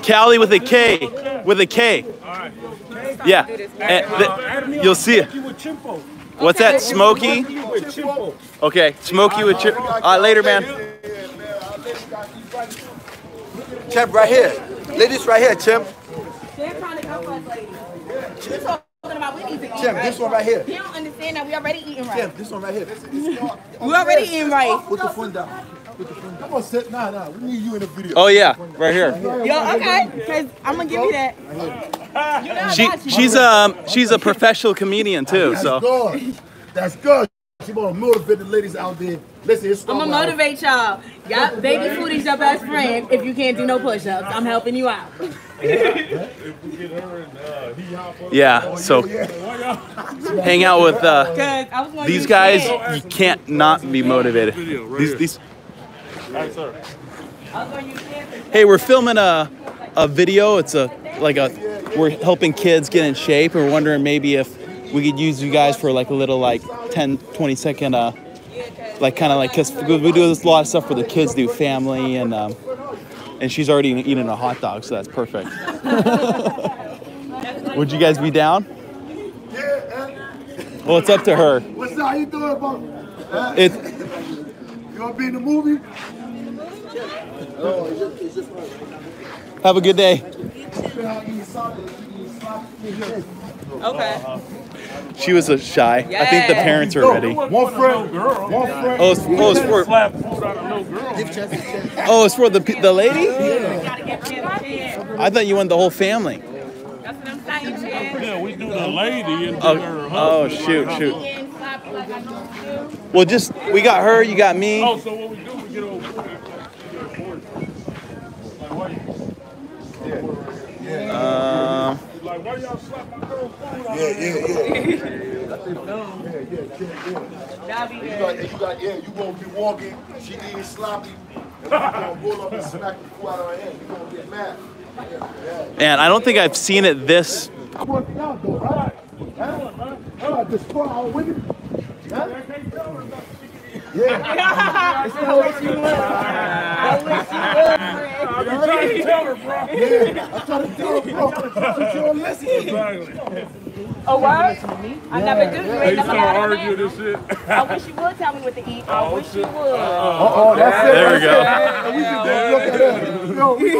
Kali with a K, with a K. Yeah, and th- you'll see it. What's that? Smoky? Okay, Smoky with chip. All right, later, man. Chimp right here. Ladies right here, Chimp. They're trying to help us, ladies. We're talking about we need to eat Chimp, right. this one right here. You don't understand that we already eating right. Chimp, this one right here. We already eating right. Put the phone down. Put the phone down. Come on, sit. Nah, nah. We need you in the video. Oh yeah, right here. Yo, okay, because I'm gonna give you that. You know She she's um she's a professional comedian too. That's So good. That's good. She want to motivate the ladies out there. Listen, it's I'm gonna motivate y'all. Y'all, baby food is your best friend if you can't do no push-ups. I'm helping you out. yeah, so hang out with uh, Cause I was gonna these guys. You can't not be motivated. These these. I was gonna use that. Hey, we're filming a a video. It's a like a we're helping kids get in shape, and we're wondering maybe if we could use you guys for like a little like 10, 20 second uh like kind of like because we do this a lot of stuff for the kids, do family and um and she's already eating a hot dog, so that's perfect. Would you guys be down? Well, it's up to her. What's up? How you doing, bro? It You want to be in the movie? Have a good day. Okay. She was a shy. I think the parents are ready. One friend. girl. One friend. Oh, it's, oh, it's for Slap food out of no girl. oh, it's for the the lady. Oh, gotta get Chan a chance. I thought you wanted the whole family. That's what I'm saying, Yeah, we do the lady and do Oh, her oh shoot, shoot. Like I. Well, just we got her, you got me. Oh, so what we do, we get over Um, Like, why y'all slap my girl food out Yeah, yeah, yeah. You got, yeah, you gonna be walking, she eating sloppy, and you gonna roll up and smack the food out of her hand. You gonna get mad. and I don't think I've seen it this. Huh? Yeah. It's not what you want. I wish you would, I'm trying to tell her, bro. Yeah, I'm trying to tell her, bro. But you don't listen. Exactly. A word? I never do. You They ain't used never to got argue this shit. I wish you would tell me what to eat. I wish you oh, would. Oh, that's it. There we go. We can just look at that. Yo, we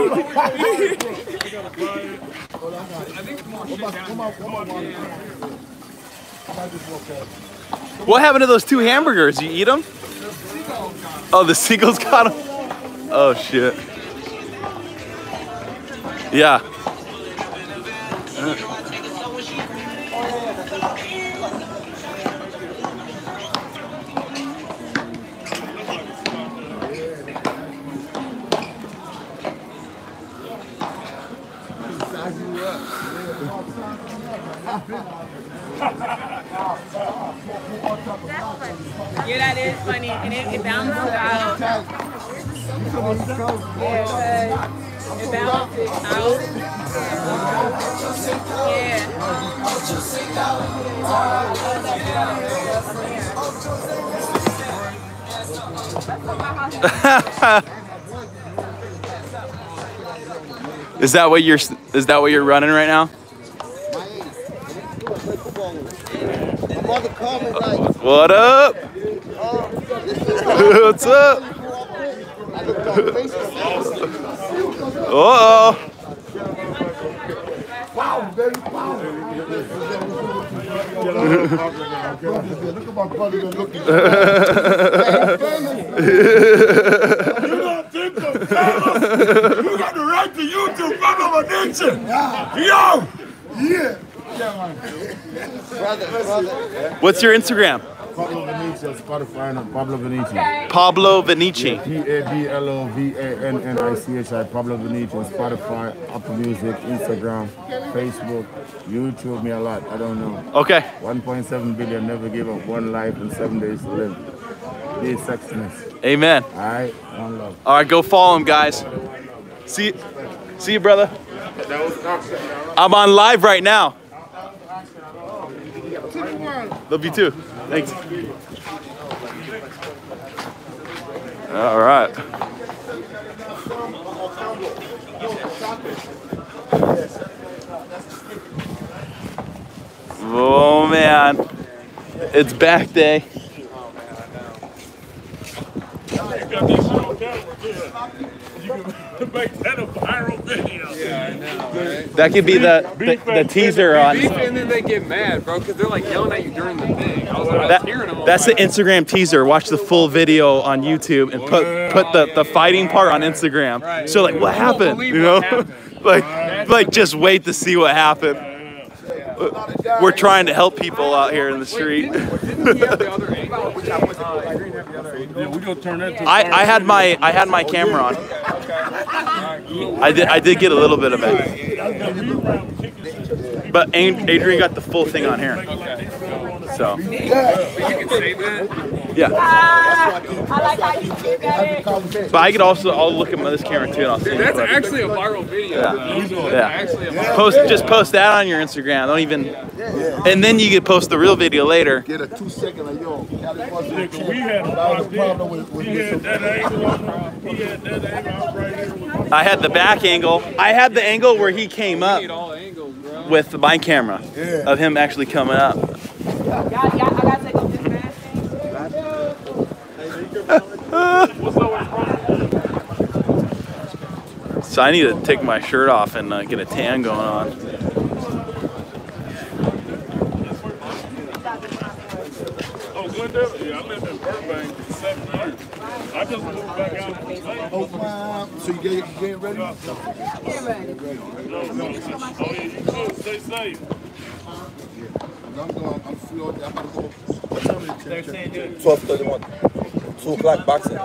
Come on, come on, come. I might just walk out. What happened to those two hamburgers? You eat them? Oh, the seagulls got him? Oh shit. Yeah. Yeah, that is funny, and it, it balances out. Yeah, 'cause it balances out. Yeah. Is that what you're is that what you're running right now? My mother called me like, What up? What's up? I looked on Facebook. Uh-oh. Wow, baby, wow. Look at my brother looking. You don't think fellas, you got the right to YouTube Pablo Venetian. Yo! Yeah. Brother, brother. What's your Instagram? Pablo Spotify, and Pablo Venetian. Pablo Vannichi. P A B L O V A N N I C H I, Pablo Venetian, Spotify, Apple Music, Instagram, Facebook, YouTube, me a lot. I don't know. Okay. 1.7 billion, never give up one life and seven days to live. Be sexiness. Amen. All right? One love. All right, go follow him, guys. See, you, see you, brother. I'm on live right now. Love you too. Thanks. All right. Oh man, it's back day. Make that a viral video. Yeah, I know. That could be the the, the teaser on. Beef and then they get mad, bro, because they're like yelling at you during the thing. I was, I was hearing them. That's the Instagram teaser. Watch the full video on YouTube and put put the, the fighting part on Instagram. So like, what happened? You know, like like just wait to see what happened. We're trying to help people out here in the street. Didn't he have the other angle? Adrian have the other angle? Yeah, we gonna turn that to I, I had my I had my oh, camera on. I did I did get a little bit of it, but Adrian got the full thing on here. So You can save that. yeah, Ah, I like how you did that. but I could also I'll look at my, this camera too and I'll see. Dude, it. that's actually a viral video. Yeah. though. Yeah. Actually a viral Post just post that on your Instagram. Don't even, Yeah. and then you could post the real video later. Get a two second like yo. Nigga, we had a That was the problem with, with He had that angle He had that angle right here. I had the back angle. I had the angle where he came up need all angles, bro. with my camera of him actually coming up. Y'all, y'all, I gotta take off this mask thing. So I need to take my shirt off and uh, get a tan going on. Oh, Glendale? Yeah, I lived in Burbank for seven years. I just moved back out. Oh, wow. So you get you getting ready? Oh, yeah, you good. Stay safe. I'm going. I'm free all day. I'm about to go. What time is it? Twelve thirty-one. Two o'clock boxing.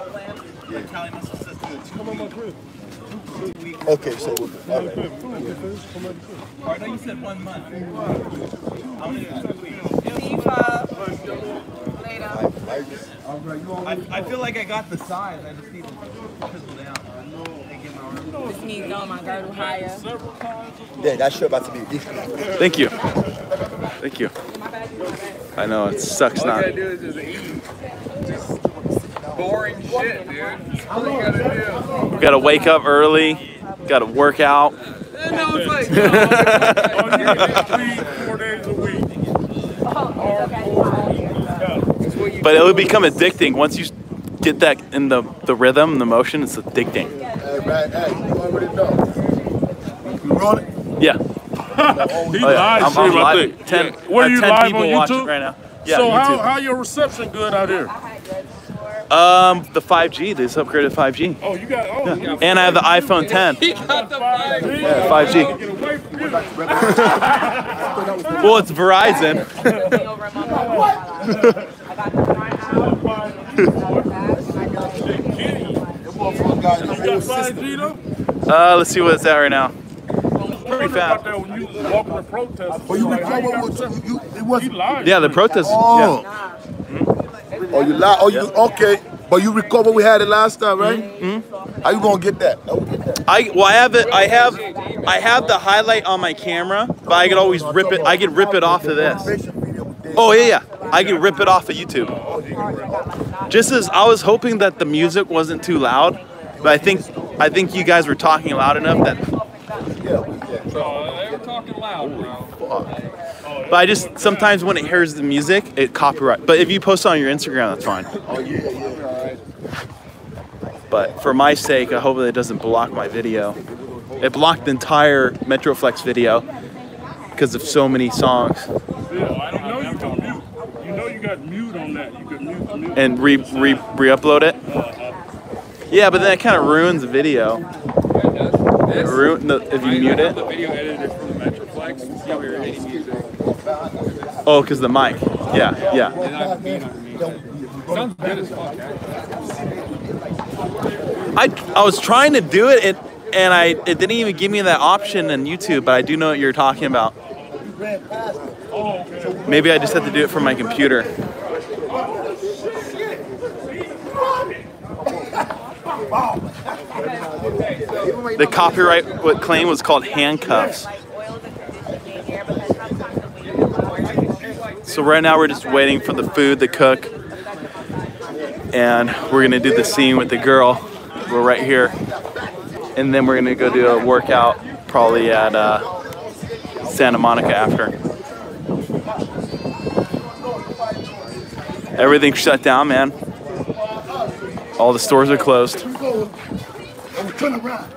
Okay, so all right. I know you said one month. FIFA. Later. All right, you all I, I feel like I got the size. I just need to chisel down. And get my arm. This needs throwing my girdle higher. Yeah, that shirt about to be equal. Thank you. Thank you. I know it sucks All you not. gotta do is just eat. Just boring shit, dude. That's all you gotta do. Got to wake up early. Got to work out. No, it's like, you get three, four days a week. it's what you But it would become addicting once you get that in the the rhythm, the motion. It's addicting. Hey, man, hey, you already know. You rolling? Yeah. He Oh, yeah. live I'm- stream, I'm live. think. Ten- Yeah. What uh, are you 10 live people on YouTube right now. Yeah, so how, YouTube. how your reception good out here? Um, the 5G. They just upgraded 5G. Oh, you got oh, you got And I have the iPhone 10. He got the vibe. Yeah, 5G. Get away from you. Well, it's Verizon. Uh, let's see what it's at right now. Pretty fast. About that when you walking the protest. Oh, you like, been how you talking got about something? you, you, it wasn't. He lied. Yeah, the protest. Oh, Yeah. Oh, you lie? Oh, you okay? But you record what we had it last time, right? Mm-hmm. How you gonna get that? Get that? I well, I have it. I have, I have the highlight on my camera, but I could always rip it. I could rip it off of this. Oh yeah, yeah. I could rip it off of YouTube. Just as I was hoping that the music wasn't too loud, but I think I think you guys were talking loud enough that. So they were talking loud, bro. But I just sometimes when it hears the music, it copyright. But if you post on your Instagram, that's fine. Oh yeah, yeah. But for my sake, I hope that it doesn't block my video. It blocked the entire Metroflex video because of so many songs. Yeah, I know you can mute. You know you got mute on that. You can mute the mute. And re re re-upload it. Yeah, but then it kind of ruins the video. It ruin the, if you mute The it. video editor from Metroflex and see where any music. Oh, because the mic. Yeah, yeah. I have beat underneath it. Sounds good as fuck, actually. I I was trying to do it, it and I it didn't even give me that option in YouTube, but I do know what you're talking about. Maybe I just have to do it from my computer. The copyright what claim was called handcuffs. So right now we're just waiting for the food to cook. And we're gonna do the scene with the girl. We're right here. And then we're gonna go do a workout probably at uh, Santa Monica after. Everything's shut down, man. All the stores are closed. Here we go. And we turn around.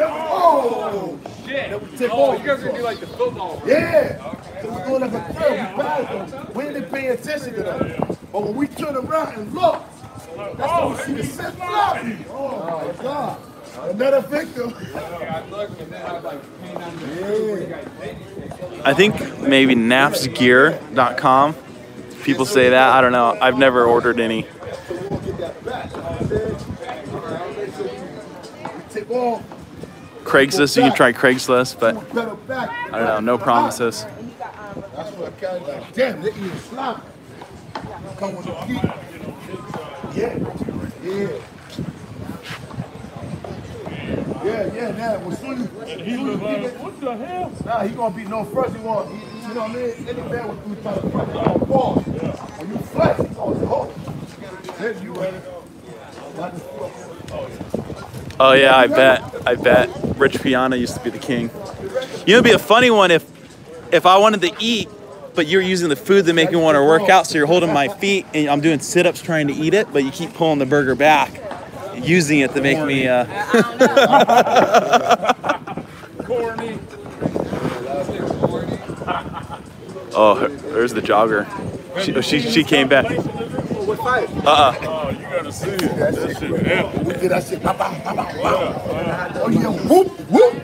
Oh! Shit. Oh, you guys are gonna do like the football. Yeah. So we're going like a third. We pass them. We didn't pay attention to them. But when we turn around and look, that's when we see the set floppy. Oh my God. Another victim. I looked and then I was like, pain on the I think maybe napsgear.com. People say that. I don't know. I've never ordered any. Take off. Craigslist, you can try Craigslist, but I don't know. No promises. That's what I. Damn, they sloppy. Come with the heat. Yeah. Yeah. Yeah, yeah, as soon soon get- what the hell? Nah, he gonna be no you know what I mean? Any man with gonna fall. When you flex, gonna hold. Then you ready? Oh yeah, I bet. I bet. Rich Piana used to be the king. You know, it'd be a funny one if if I wanted to eat, but you're using the food to make me want to work out. So you're holding my feet and I'm doing sit-ups trying to eat it, but you keep pulling the burger back, using it to make me. Uh, corny. oh, there's the jogger. She, oh, she, she came back. What fight? Uh-uh. Oh, you gotta see it. That shit epic. We get that shit. Pow, pow, pow, pow, pow. Oh yeah, whoop, whoop.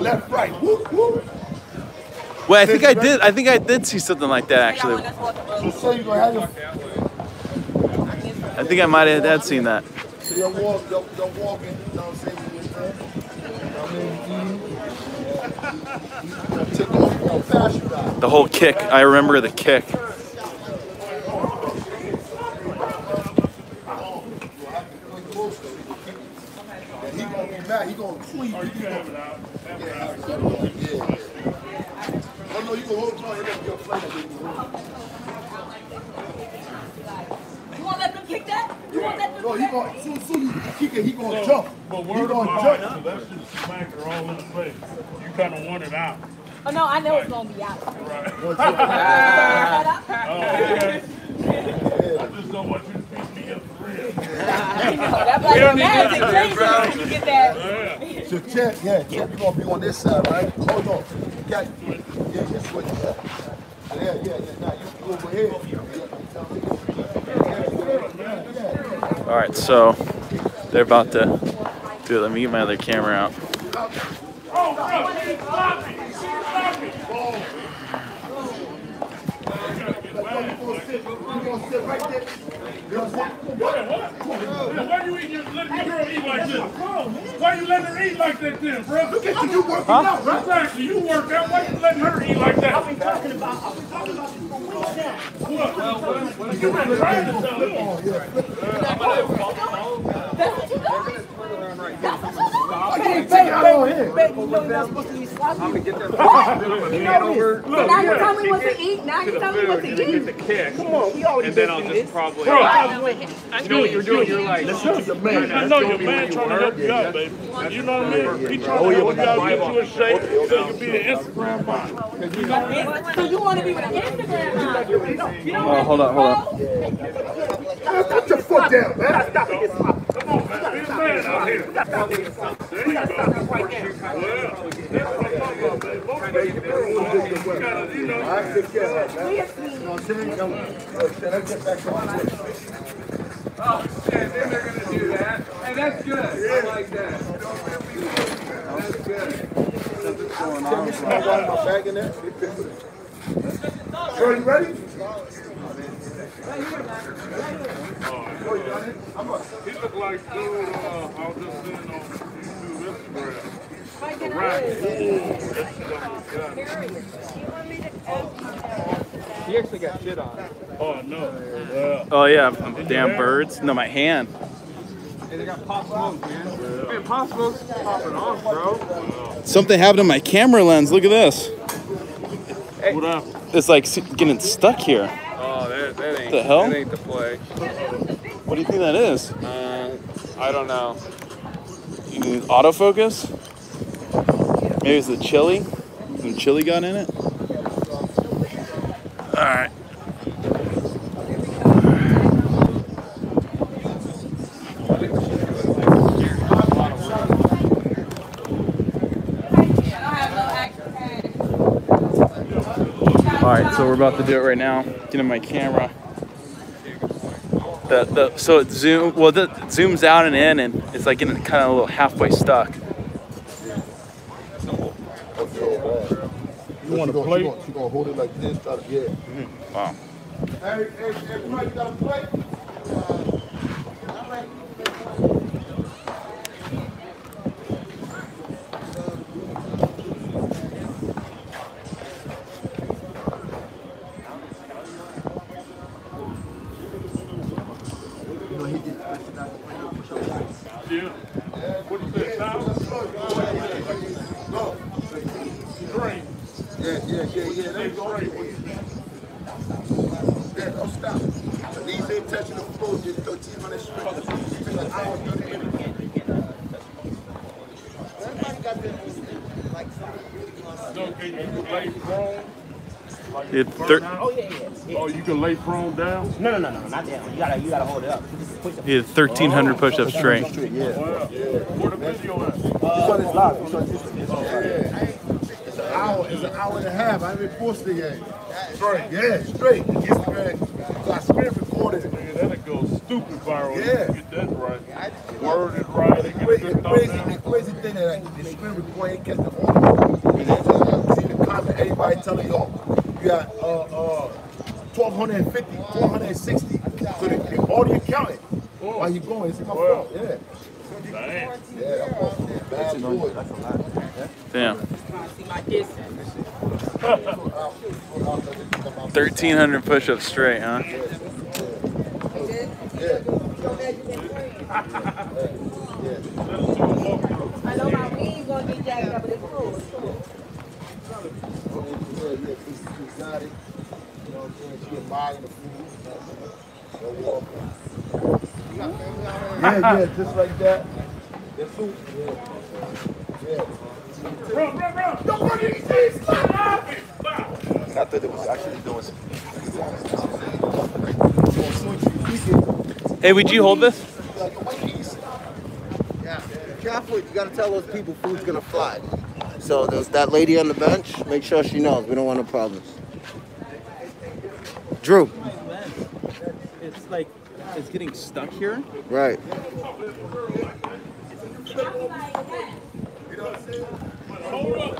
Left, right, whoop, whoop. Well, I think I did. I think I did see something like that actually. So you gonna have your, I think I might have had seen that. so you're walk, you're, you're walking, you know what I'm saying? You know what I mean? Take off on fashion ride. The whole kick. I remember the kick. He gonna be mad. He gonna tweet. Oh, you can have it out. Have it out. Yeah. Oh no, you can hold on. It'll be a flight of it. You want to let them kick that? You want that? No, he gonna soon soon you kick it. He gonna jump. But He word of gonna mouth, jump. so that shit smack her all in the face. You kind of want it out. Oh no, I know it's gonna be out. Right. Oh, okay. I just don't want you to beat me up for real. That's like your magic crazy when you get that. Oh, so check, yeah, check. You gonna be on this side, right? Hold on. Yeah, yeah, yeah. Switch. Yeah, yeah, yeah. yeah. Now you you over here. Yeah. All right, so they're about to do it. Let me get my other camera out. Oh, bro, she's sloppy. She's sloppy. Oh. you gonna sit, you gonna sit right there. You know what I'm saying? Why you letting your girl eat like this? Why you letting her eat like that then, bro? Look at you, you working out, right? Exactly, you work out. Why you letting her eat like that? I've been talking about, I've been talking about this for weeks now. What? You been trying to tell her. That's what you got? That's what you got? I can't take it out on here. Baby, you know you're not supposed to be sloppy. I'm gonna get that You know this. So now you tell me what to eat. Now you tell me what to get eat. Come on, we already and then I'll just probably. Bro, You know what you're doing? You're like, Listen to your man. I know your man trying to help you out, baby. You know what I mean? He trying to help you out, get you in shape, so you can be an Instagram model. So you want to be with an Instagram model? You don't Oh, hold on, hold on. Put your foot down, man. Come on, man. Be a man out here. There you go. Well, that's what I'm talking about, baby. Most baby you gotta, you know. I take care that, man. You I'm saying? Come on. Shit, let's get back on oh shit, then they're gonna do that. Hey, that's good. I like that. That's good. Let me smell one in my bag in there. Sure, you ready? He look like dude, uh, I was just seeing on YouTube Instagram. The rapper. He actually got shit on. Oh, no. Yeah. Oh yeah, damn birds. No, my hand. Hey, they got Pop Smoke, man. Man, Pop Smoke's popping off, bro. Something happened to my camera lens. Look at this. What up? It's like getting stuck here. That, that ain't The hell? that ain't the play. What do you think that is? Uh, I don't know. You need Autofocus? Maybe it's the chili. Some chili got in it. All right. All right, so we're about to do it right now. Getting my camera. The, the so it zoom well the, it zooms out and in and it's like getting kind of a little halfway stuck. You want to plate? You gonna hold it like this? Try to, yeah. Mm-hmm. Wow. Hey, hey, everybody got a plate? Yeah. What you say, thousand? Three. Yeah, yeah, yeah, yeah. There you go. Yeah, don't stop. So these ain't touching the floor, just 1300 straight. Take an hour, 30 minutes. So can you lay prone? Like It thir- Oh, yeah, yeah. Oh, you can lay prone down? No, no, no, no, not down. You gotta, you gotta hold it up. Push it. He did 1,300 push-ups straight. Wow. Where the video at? This one is live. This one It's an hour. It's an hour and a half. I haven't posted yet. Straight. Yeah, straight. Instagram. So I screen recorded it. Nigga, that'll go stupid viral. Yeah. You Get that right. Word is right. They The crazy, the crazy, the crazy thing is like the screen recording catch the audio. And uh, see the comment, everybody telling yo, you got uh uh 1250, 1260. So the, the audio counted while you going. It's my Wow. phone. Yeah. Damn. Yeah, I'm on bad boy. That's a lot. Damn. See my distance. 1,300 push-ups straight, huh? I know my wings gonna get jacked up, but it's cool. It's cool. Yeah, yeah, he's, he's got it. You know what I'm saying? She admiring the food. Go walk. Yeah, yeah, just like that. The food. Yeah. Yeah. Bro, bro, bro. Don't want to eat Stop laughing. I thought it was actually doing some. Hey, would you hold this? Yeah. Be careful. You gotta tell those people food's gonna fly. So there's that lady on the bench. Make sure she knows. We don't want no problems. Dru. It's like it's getting stuck here. Right.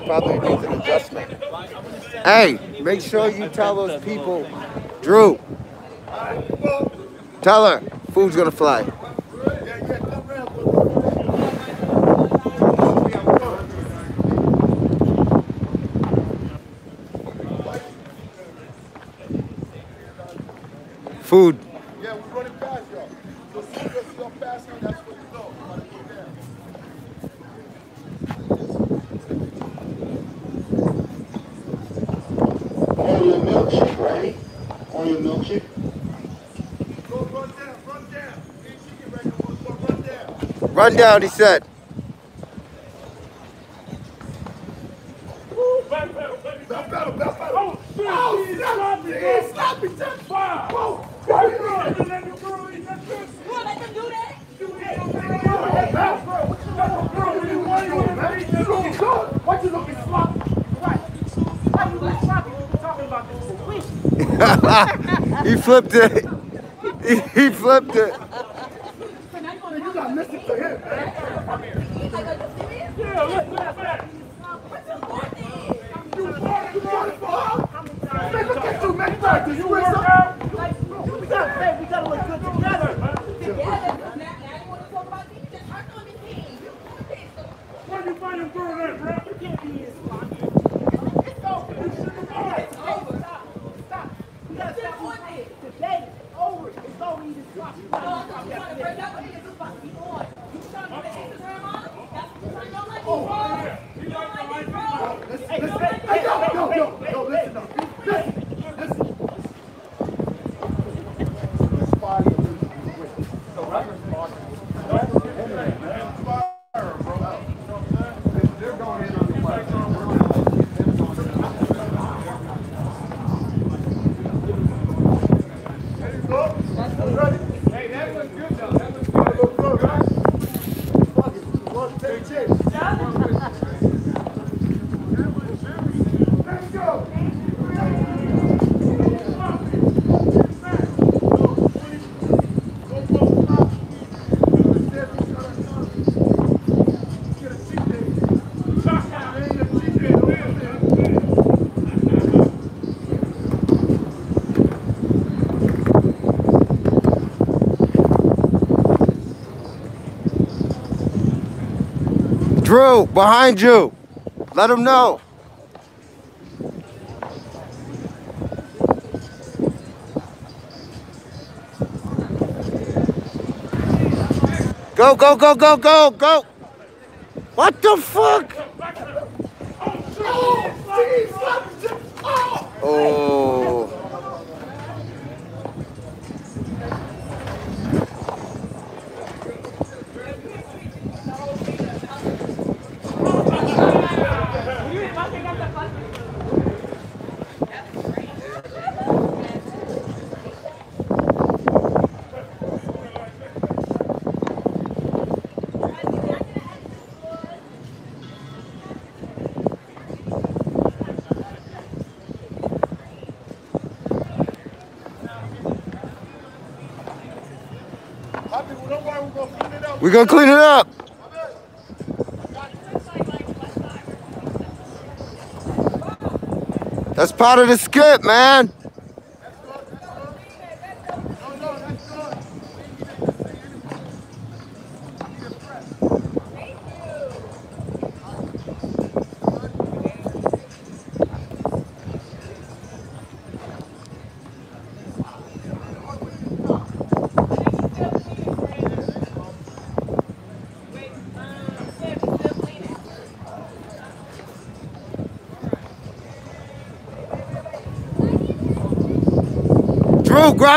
Probably needs an adjustment. Hey, make sure you tell those people Dru. Tell her food's gonna fly. Food. Yeah, we're running past y'all. So soon as y'all that's where you go. On your milkshake? On your milkshake. Go run down, run down. Run down, he said. Back pedal, baby. Back pedal, back pedal. Oh, shit. Oh, stop me. He slapped me. Just wow. Whoa. Why you running? Let the girl eat that shit. You wanna let them do that? What you looking sloppy? Right. Why you sloppy? Talking about this he flipped it. He, he flipped it. You to him. Yeah, listen to that. You fought, you fought for her? Man, look at you, man. You work out. We gotta, hey, we gotta look good together. Where you find him doing that, bro? You can't be his spot. It's over. You should have won. It's over. Stop. Stop. We gotta stop this. Today, it's over. It's over. You just stop. You gotta stop that. Hey, listen, hey, yo, yo, yo, yo, listen up. Listen, listen. This body is great. Hey, that was good though. That was good. Let's go. Dru, behind you. Let him know. Go, go, go, go, go, go. What the fuck? We're gonna clean it up. That's part of the skit, man.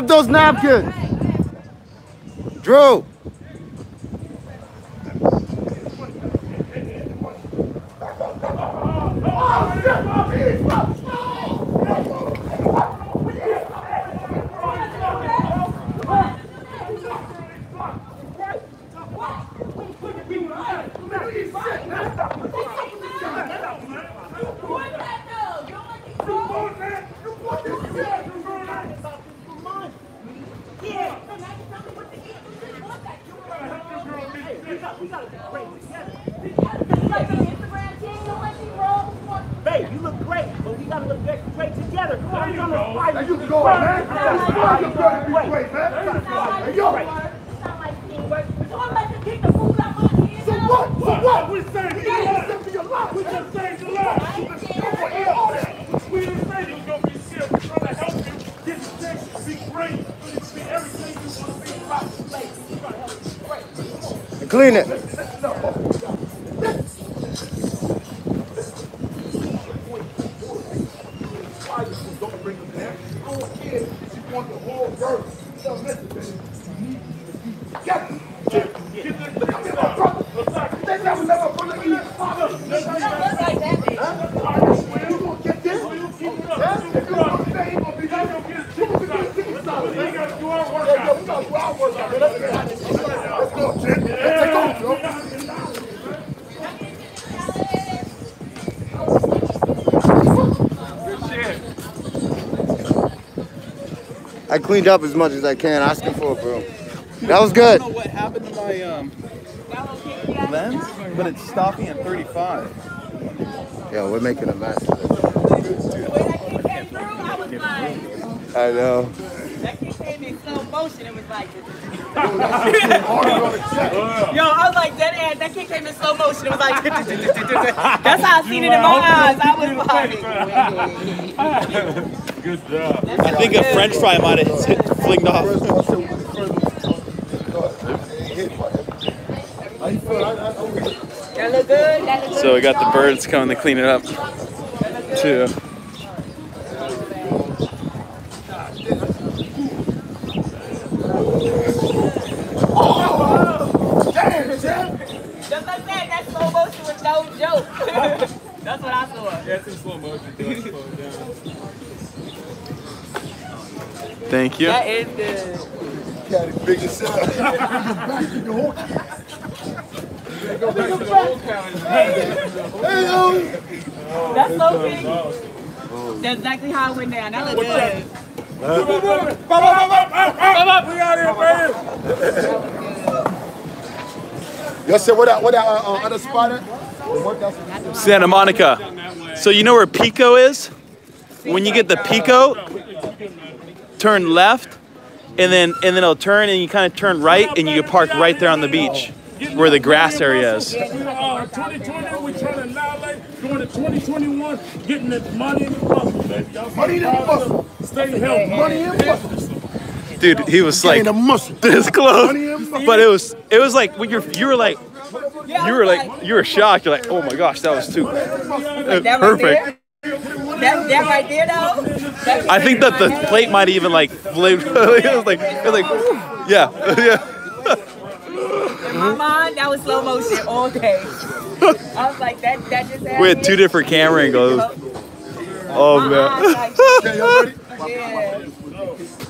Grab those napkins. Dru. Cleaned up as much as I can, asking for it, bro. That was I good. don't know what happened to my um, lens, but it's stopping at 35. Yeah, we're making a mess. I was like, I know. that kid came in slow motion. It was like, All you gonna check. yo, I was like, dead ass, that kid came in slow motion. It was like, that's how I seen it in my eyes. I was like, Good job. I think a French fry might have hit, flinged off. So we got the birds coming to clean it up too. Damn, Jim. Just like that, that slow motion no joke. that's what I saw. Yeah, it's in slow motion. too. Let's slow it down. Thank you. That is good. Got it big as hell. Back in the whole- Go back to the old county. Hey, yo. That's so big. That's exactly how it went down. That looked good. We out here, man. Yo, said what that, what that uh, uh, other spot at? The workout- Santa Monica. So you know where Pico is? When you get the Pico, turn left, and then and then it'll turn, and you kind of turn right, and you can park right there on the beach, where the grass area is. We 2020, we trying to annihilate, going to 2021, getting the money in the muscle, baby. Money in the muscle. Stay healthy. Money in muscle. Dude, he was like in the muscle. this close, Money in muscle. but it was it was like when you're you were like you were like you were shocked. You're like, oh my gosh, that was too That perfect. That, that right there, though? I think that the plate might even like flip. it was like it was like yeah yeah. In my mind, that was slow motion all day. I was like, that, that just happened. We had two different camera angles. Oh My man. eyes like, Okay, y'all ready? yeah.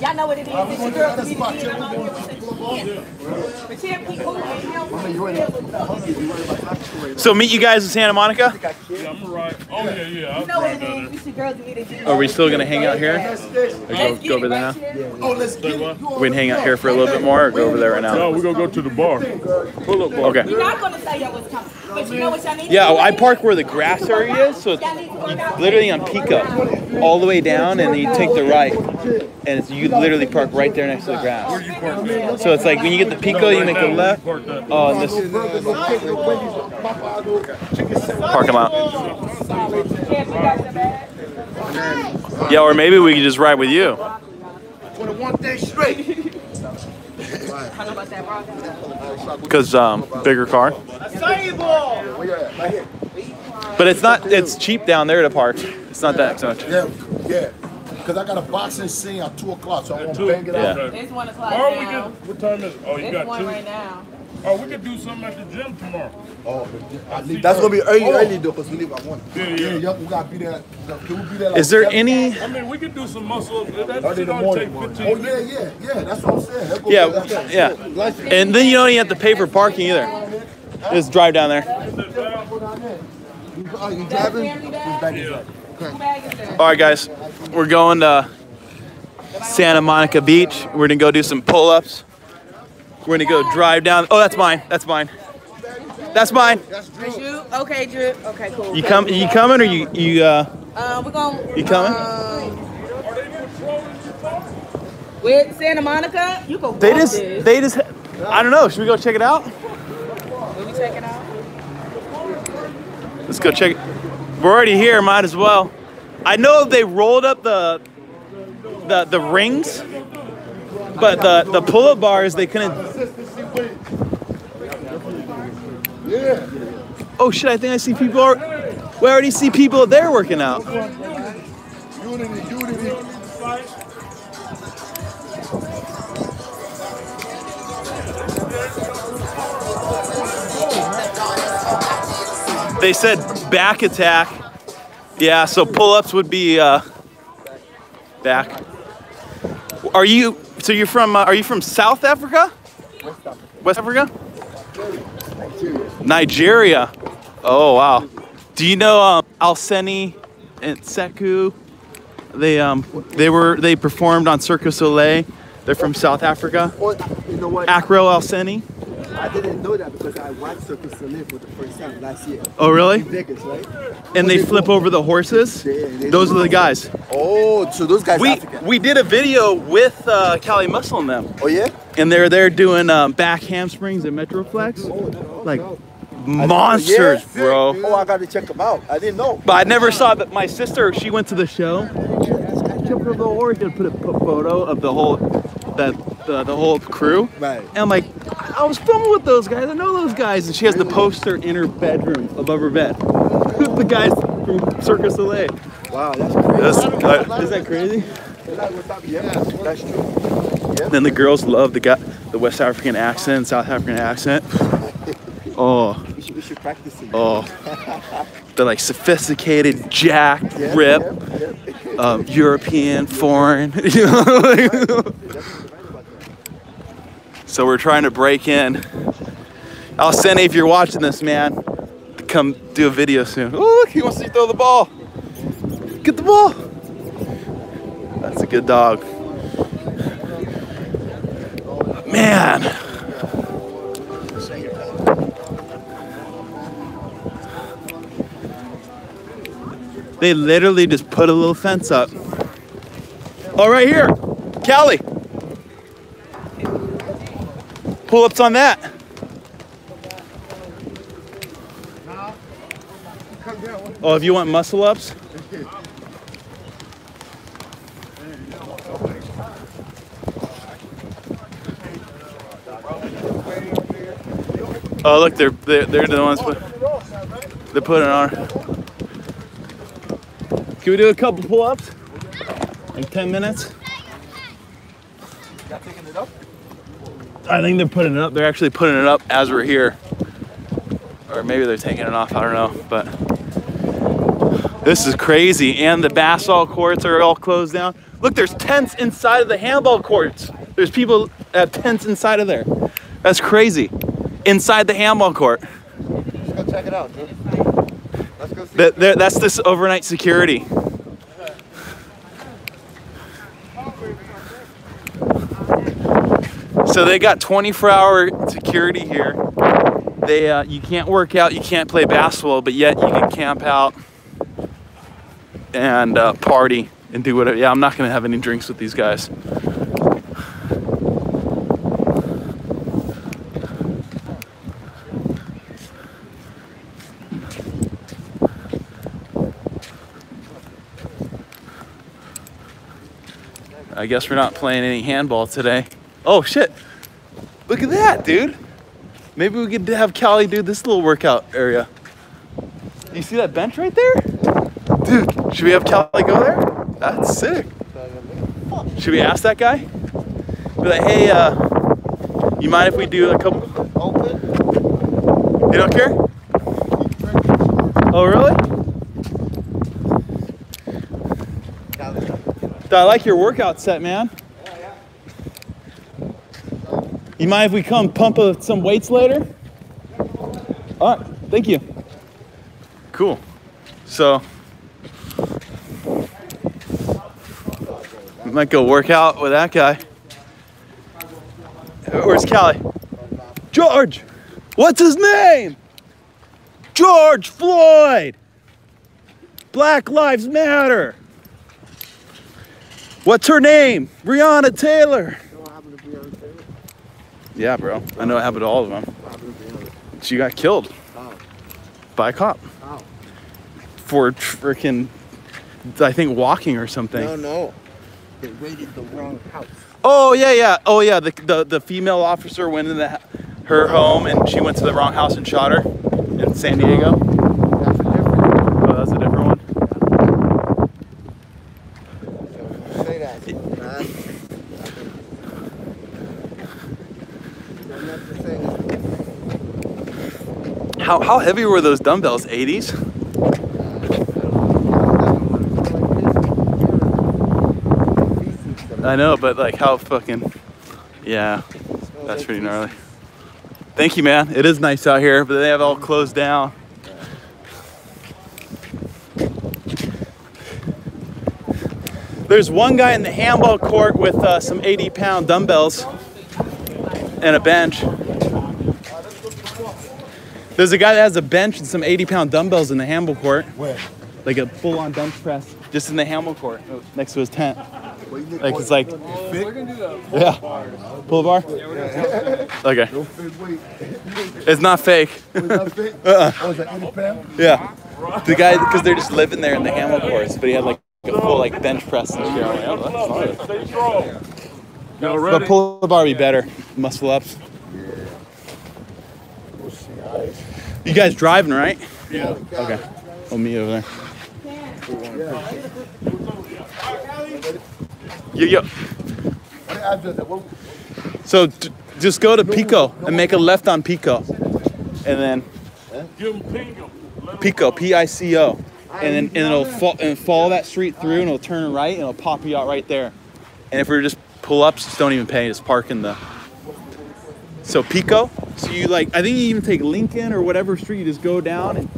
Y'all know what it is. It's your girl, Peter G. I'm out here the G. But she keep moving. You So meet you guys in Santa Monica. Yeah, I'm right. Oh, yeah, yeah. I'll know what drive down it is. It's your girl, Peter G. Are we still gonna hang out here? Or go, go over there now? Oh, let's get it. We can hang out here for a little bit more, or go over there right now? No, now. we're going to go to the bar. Pull up bar. Okay. We're not going to tell y'all what's coming. But you know what y'all need Yeah, do? oh, I park where the grass area is, so it's Y'all need to work out. literally on Pico, all the way down, and then you take the right, and it's, you literally park right there next to the grass. So it's like when you get the Pico, you make a left. Oh, and this parking lot. Yeah, we got the bag. Yeah, or maybe we could just ride with you. For the one day straight. I know about that, bro. Cause um, bigger car. Where you at? Right here. But it's not. It's cheap down there to park. It's not that much. Yeah, yeah. Because I got a boxing scene at 2 o'clock, so I won't bang it out. It's one o'clock Or we now. could, what time is it? Oh, you There's got one two? right now. Oh, we could do something at the gym tomorrow. Oh, I leave That's gonna be early, Oh. early though, because we leave at one. Yeah, Yeah, yeah. yup, we gotta be there. Can we be there like Is there seven? any? I mean, we could do some muscle. That Early in shit the only take morning. 15 Oh, yeah, yeah, yeah. That's what I'm saying. That go- Yeah, that's- yeah. And then you don't even have to pay for parking either. Just drive down there. You, oh, you driving? Family bag? Two bags is there. All right, guys, we're going to Santa Monica Beach. We're gonna go do some pull-ups. We're gonna go drive down. Oh, that's mine. That's mine. That's mine. That's you? Okay, Dru. Okay, cool. You come? You coming or you you uh? Uh, we're going. You coming? Um, with Santa Monica, you go. They just this. they just. I don't know. Should we go check it out? Will we check it out? Let's go check it. We're already here. Might as well. I know they rolled up the the the rings, but the the pull-up bars they couldn't. Oh shit! I think I see people. Are, we already see people there working out. They said back attack. Yeah, so pull-ups would be uh, back. Are you? So you're from? Uh, are you from South Africa? West Africa. Nigeria. Oh wow. Do you know um, Alseni and Seku? They um they were they performed on Circus Soleil. They're from South Africa. You know what? Acro Alseni. I didn't know that because I watched Circus Soleil for the first time last year. Oh really? In Vegas, right? And they flip over the horses. Those are the guys. Oh, so those guys We African. we did a video with uh, Kali Muscle and them. Oh yeah? And they're there doing um, back hamstrings and Metroflex. Like I- monsters, yeah? bro. Oh, I gotta check them out. I didn't know. But I never saw that. My sister, she went to the show. Jumped over the horse and put a photo of the whole, that the, the whole crew. Right. And I'm like, I was filming with those guys. I know those guys. And she has the poster in her bedroom above her bed. the guys from Circus Soleil. Wow, that's crazy. That's, uh, is that crazy? Yeah, that's true. Then the girls love the guy, the West African accent, South African accent. Oh, We should, we should practice it. oh. They're like sophisticated, jacked, Yeah, rip, yeah, yeah. um, European, foreign. you know? so we're trying to break in. I'll send if you're watching this, man. Come do a video soon. Oh, look, he wants to throw the ball. Get the ball. That's a good dog. Man. They literally just put a little fence up. Oh, right here. Kali. Pull ups on that. Oh, if you want muscle ups? Oh, look, they're they're, they're the ones put, they're putting on. Can we do a couple pull ups? In 10 minutes? I think they're putting it up. They're actually putting it up as we're here. Or maybe they're taking it off. I don't know. But this is crazy. And the basketball courts are all closed down. Look, there's tents inside of the handball courts. There's people have tents inside of there. That's crazy. Inside the handball court. Let's go check it out, dude. Let's go see. That- that's this overnight security. So they got 24-hour security here. They, uh, you can't work out, you can't play basketball, but yet you can camp out and uh, party and do whatever. Yeah, I'm not gonna have any drinks with these guys. I guess we're not playing any handball today. Oh shit! Look at that, dude. Maybe we could have Kali do this little workout area. You see that bench right there? Dude, should we have Kali go there? That's sick. Should we ask that guy? Be like, hey, uh, you mind if we do a couple? You don't care? Oh, really? I like your workout set, man. You mind if we come pump uh, some weights later? All right, thank you. Cool. So, we might go work out with that guy. Where's Kali? George, What's his name? George Floyd. Black Lives Matter. What's her name? Breonna Taylor. Yeah, bro. I know it happened to all of them. She got killed by a cop Oh. for freaking, I think, walking or something. No, no. They raided the wrong house. Oh yeah, yeah. Oh yeah. The the, the female officer went in the, her home and she went to the wrong house and shot her in San Diego. That's a different. Oh, that's a different one. So say that. Nah. They're not the same. How how heavy were those dumbbells? 80s. I know, but like how fucking yeah, that's pretty gnarly. Thank you, man. It is nice out here, but they have all closed down. There's one guy in the handball court with uh, some 80 pound dumbbells and a bench. There's a guy that has a bench and some 80 pound dumbbells in the handball court. Where? Like a full on bench press just in the handball court oh, next to his tent. Like it's like, yeah. Pull a bar? Okay. It's not fake. Uh-uh. Oh, is that 80 pound? Yeah. The guy, because they're just living there in the handball courts, but he had like a full like bench press and shit. Like, oh, that's solid. But pull the bar be better. Muscle ups. You guys driving, right? Yeah. Okay. Oh, me over there. Yo, yo. What address? What, So d- just go to Pico and make a left on Pico. And then Give him ping. Pico, P I C O. And then and it'll fo- and follow that street through and it'll turn right and it'll pop you out right there. And if we were just pull ups, just don't even pay, just park in the. So Pico, so you like, I think you even take Lincoln or whatever street, you just go down and,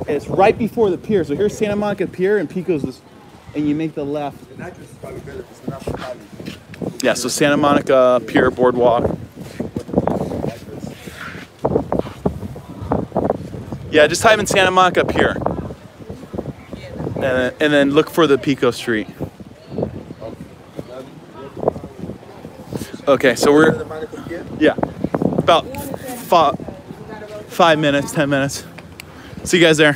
and it's right before the pier. So here's Santa Monica Pier and Pico's this, and you make the left. Yeah, so Santa Monica Pier Boardwalk. Yeah, just type in Santa Monica Pier. And then, and then look for the Pico Street. Okay, so we're yeah, about five, minutes, ten minutes. See you guys there.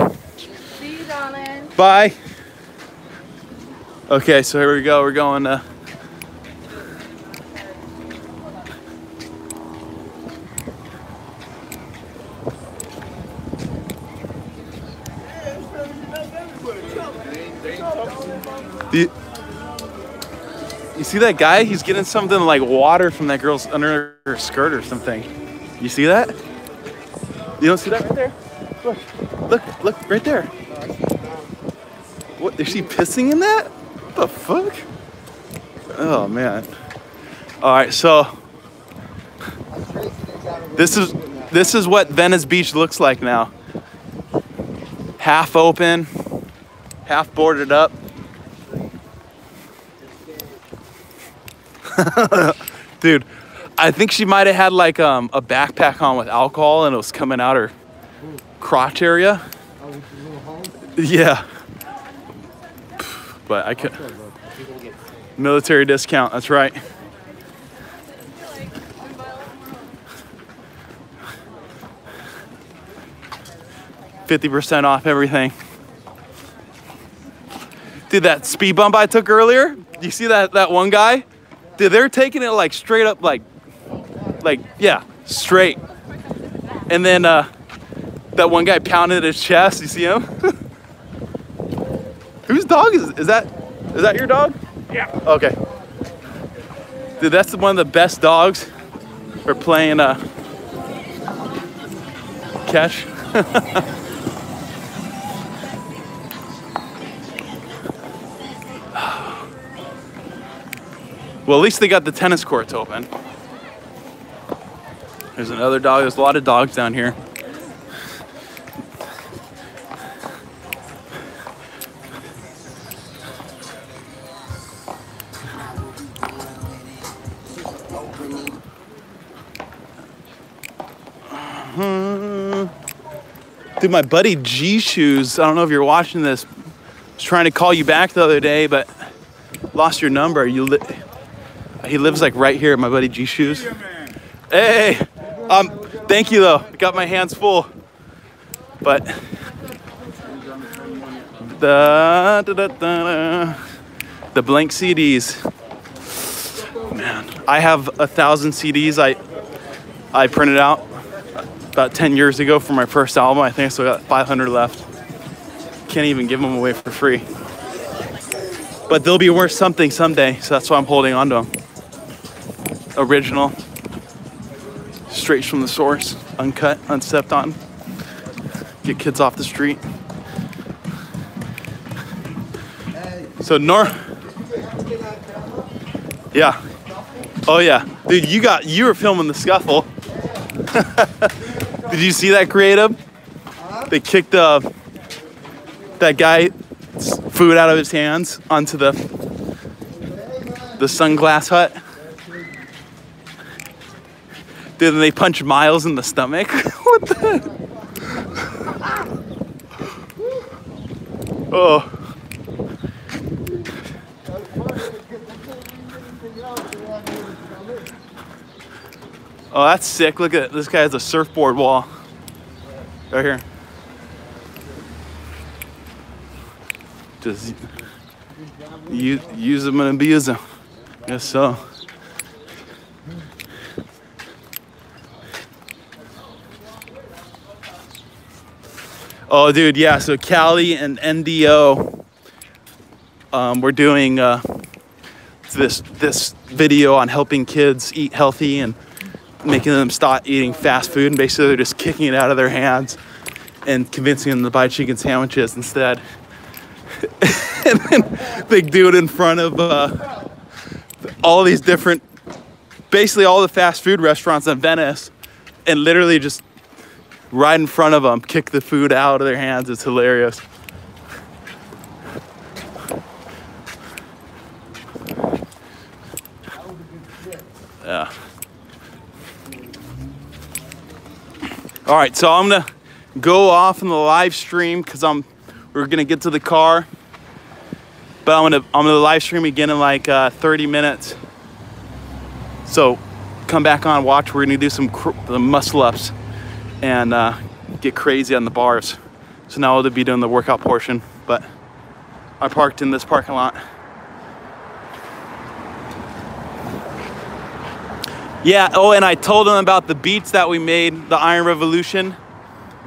Bye. Okay, so here we go. We're going The, you see that guy? He's getting something like water from that girl's under her skirt or something. You see that? You don't see that right there? Look, look, look, right there. What is she pissing in that? What the fuck? Oh man. All right, so this is this is what Venice Beach looks like now. Half open, half boarded up. Dude, I think she might have had like um, a backpack on with alcohol and it was coming out her crotch area. Yeah. But I could. Military discount, that's right. Fifty percent off everything. Dude, that speed bump I took earlier. You see that that one guy? They're taking it like straight up, like, like yeah, straight. And then uh, that one guy pounded his chest. You see him? Whose dog is is that? Is that your dog? Yeah. Okay. Dude, that's one of the best dogs for playing uh, catch. well, at least they got the tennis courts open. There's another dog. There's a lot of dogs down here. Hmm. Dude, my buddy G Shoes, I don't know if you're watching this, was trying to call you back the other day, but lost your number. You he lives like right here, at my buddy G Shoes. Hey, um, thank you though. Got my hands full. But the da, da, da, da, the blank CDs. Man, I have a thousand CDs. I I printed out about 10 years ago for my first album. I think I still got 500 left. Can't even give them away for free. But they'll be worth something someday, so that's why I'm holding on to them. Original, straight from the source, uncut, unstepped on. Get kids off the street. So Nor, yeah, oh yeah, dude, you got you were filming the scuffle. Did you see that creative? They kicked uh, that guy's food out of his hands onto the the sunglass hut. Then they punch Miles in the stomach. what the? Oh. Oh, that's sick. Look at this guy has a surfboard wall. Right here. Just use, use them and abuse them. Yes, so. Oh, dude, yeah. So Kali and NDO, um, we're doing uh, this this video on helping kids eat healthy and making them stop eating fast food. And basically, they're just kicking it out of their hands and convincing them to buy chicken sandwiches instead. and then they do it in front of uh, all these different, basically all the fast food restaurants in Venice, and literally just right in front of them, kick the food out of their hands. It's hilarious. Yeah. All right, so I'm gonna go off in the live stream because I'm we're gonna get to the car, but I'm gonna I'm gonna live stream again in like uh, 30 minutes. So come back on, watch. We're gonna do some muscle ups and uh, get crazy on the bars. So now I'll be doing the workout portion, but I parked in this parking lot. Yeah, oh, and I told him about the beats that we made, the Iron Revolution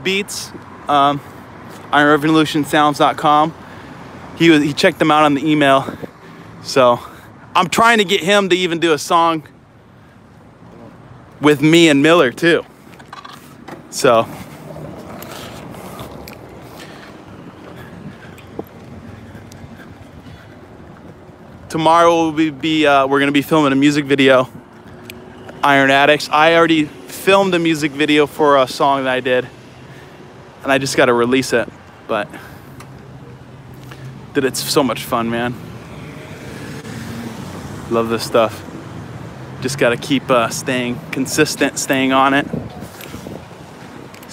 beats, um, ironrevolutionsounds.com. He, was, he checked them out on the email. So I'm trying to get him to even do a song with me and Miller too. So tomorrow we'll be uh, we're gonna be filming a music video, Iron Addicts. I already filmed a music video for a song that I did, and I just got to release it. But dude, it's so much fun, man. Love this stuff. Just got to keep uh, staying consistent, staying on it,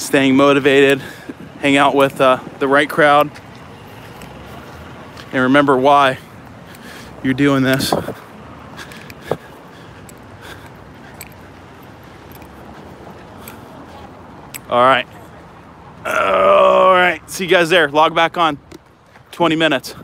staying motivated, hang out with uh, the right crowd, and remember why you're doing this. All right. All right. See you guys there. Log back on 20 minutes.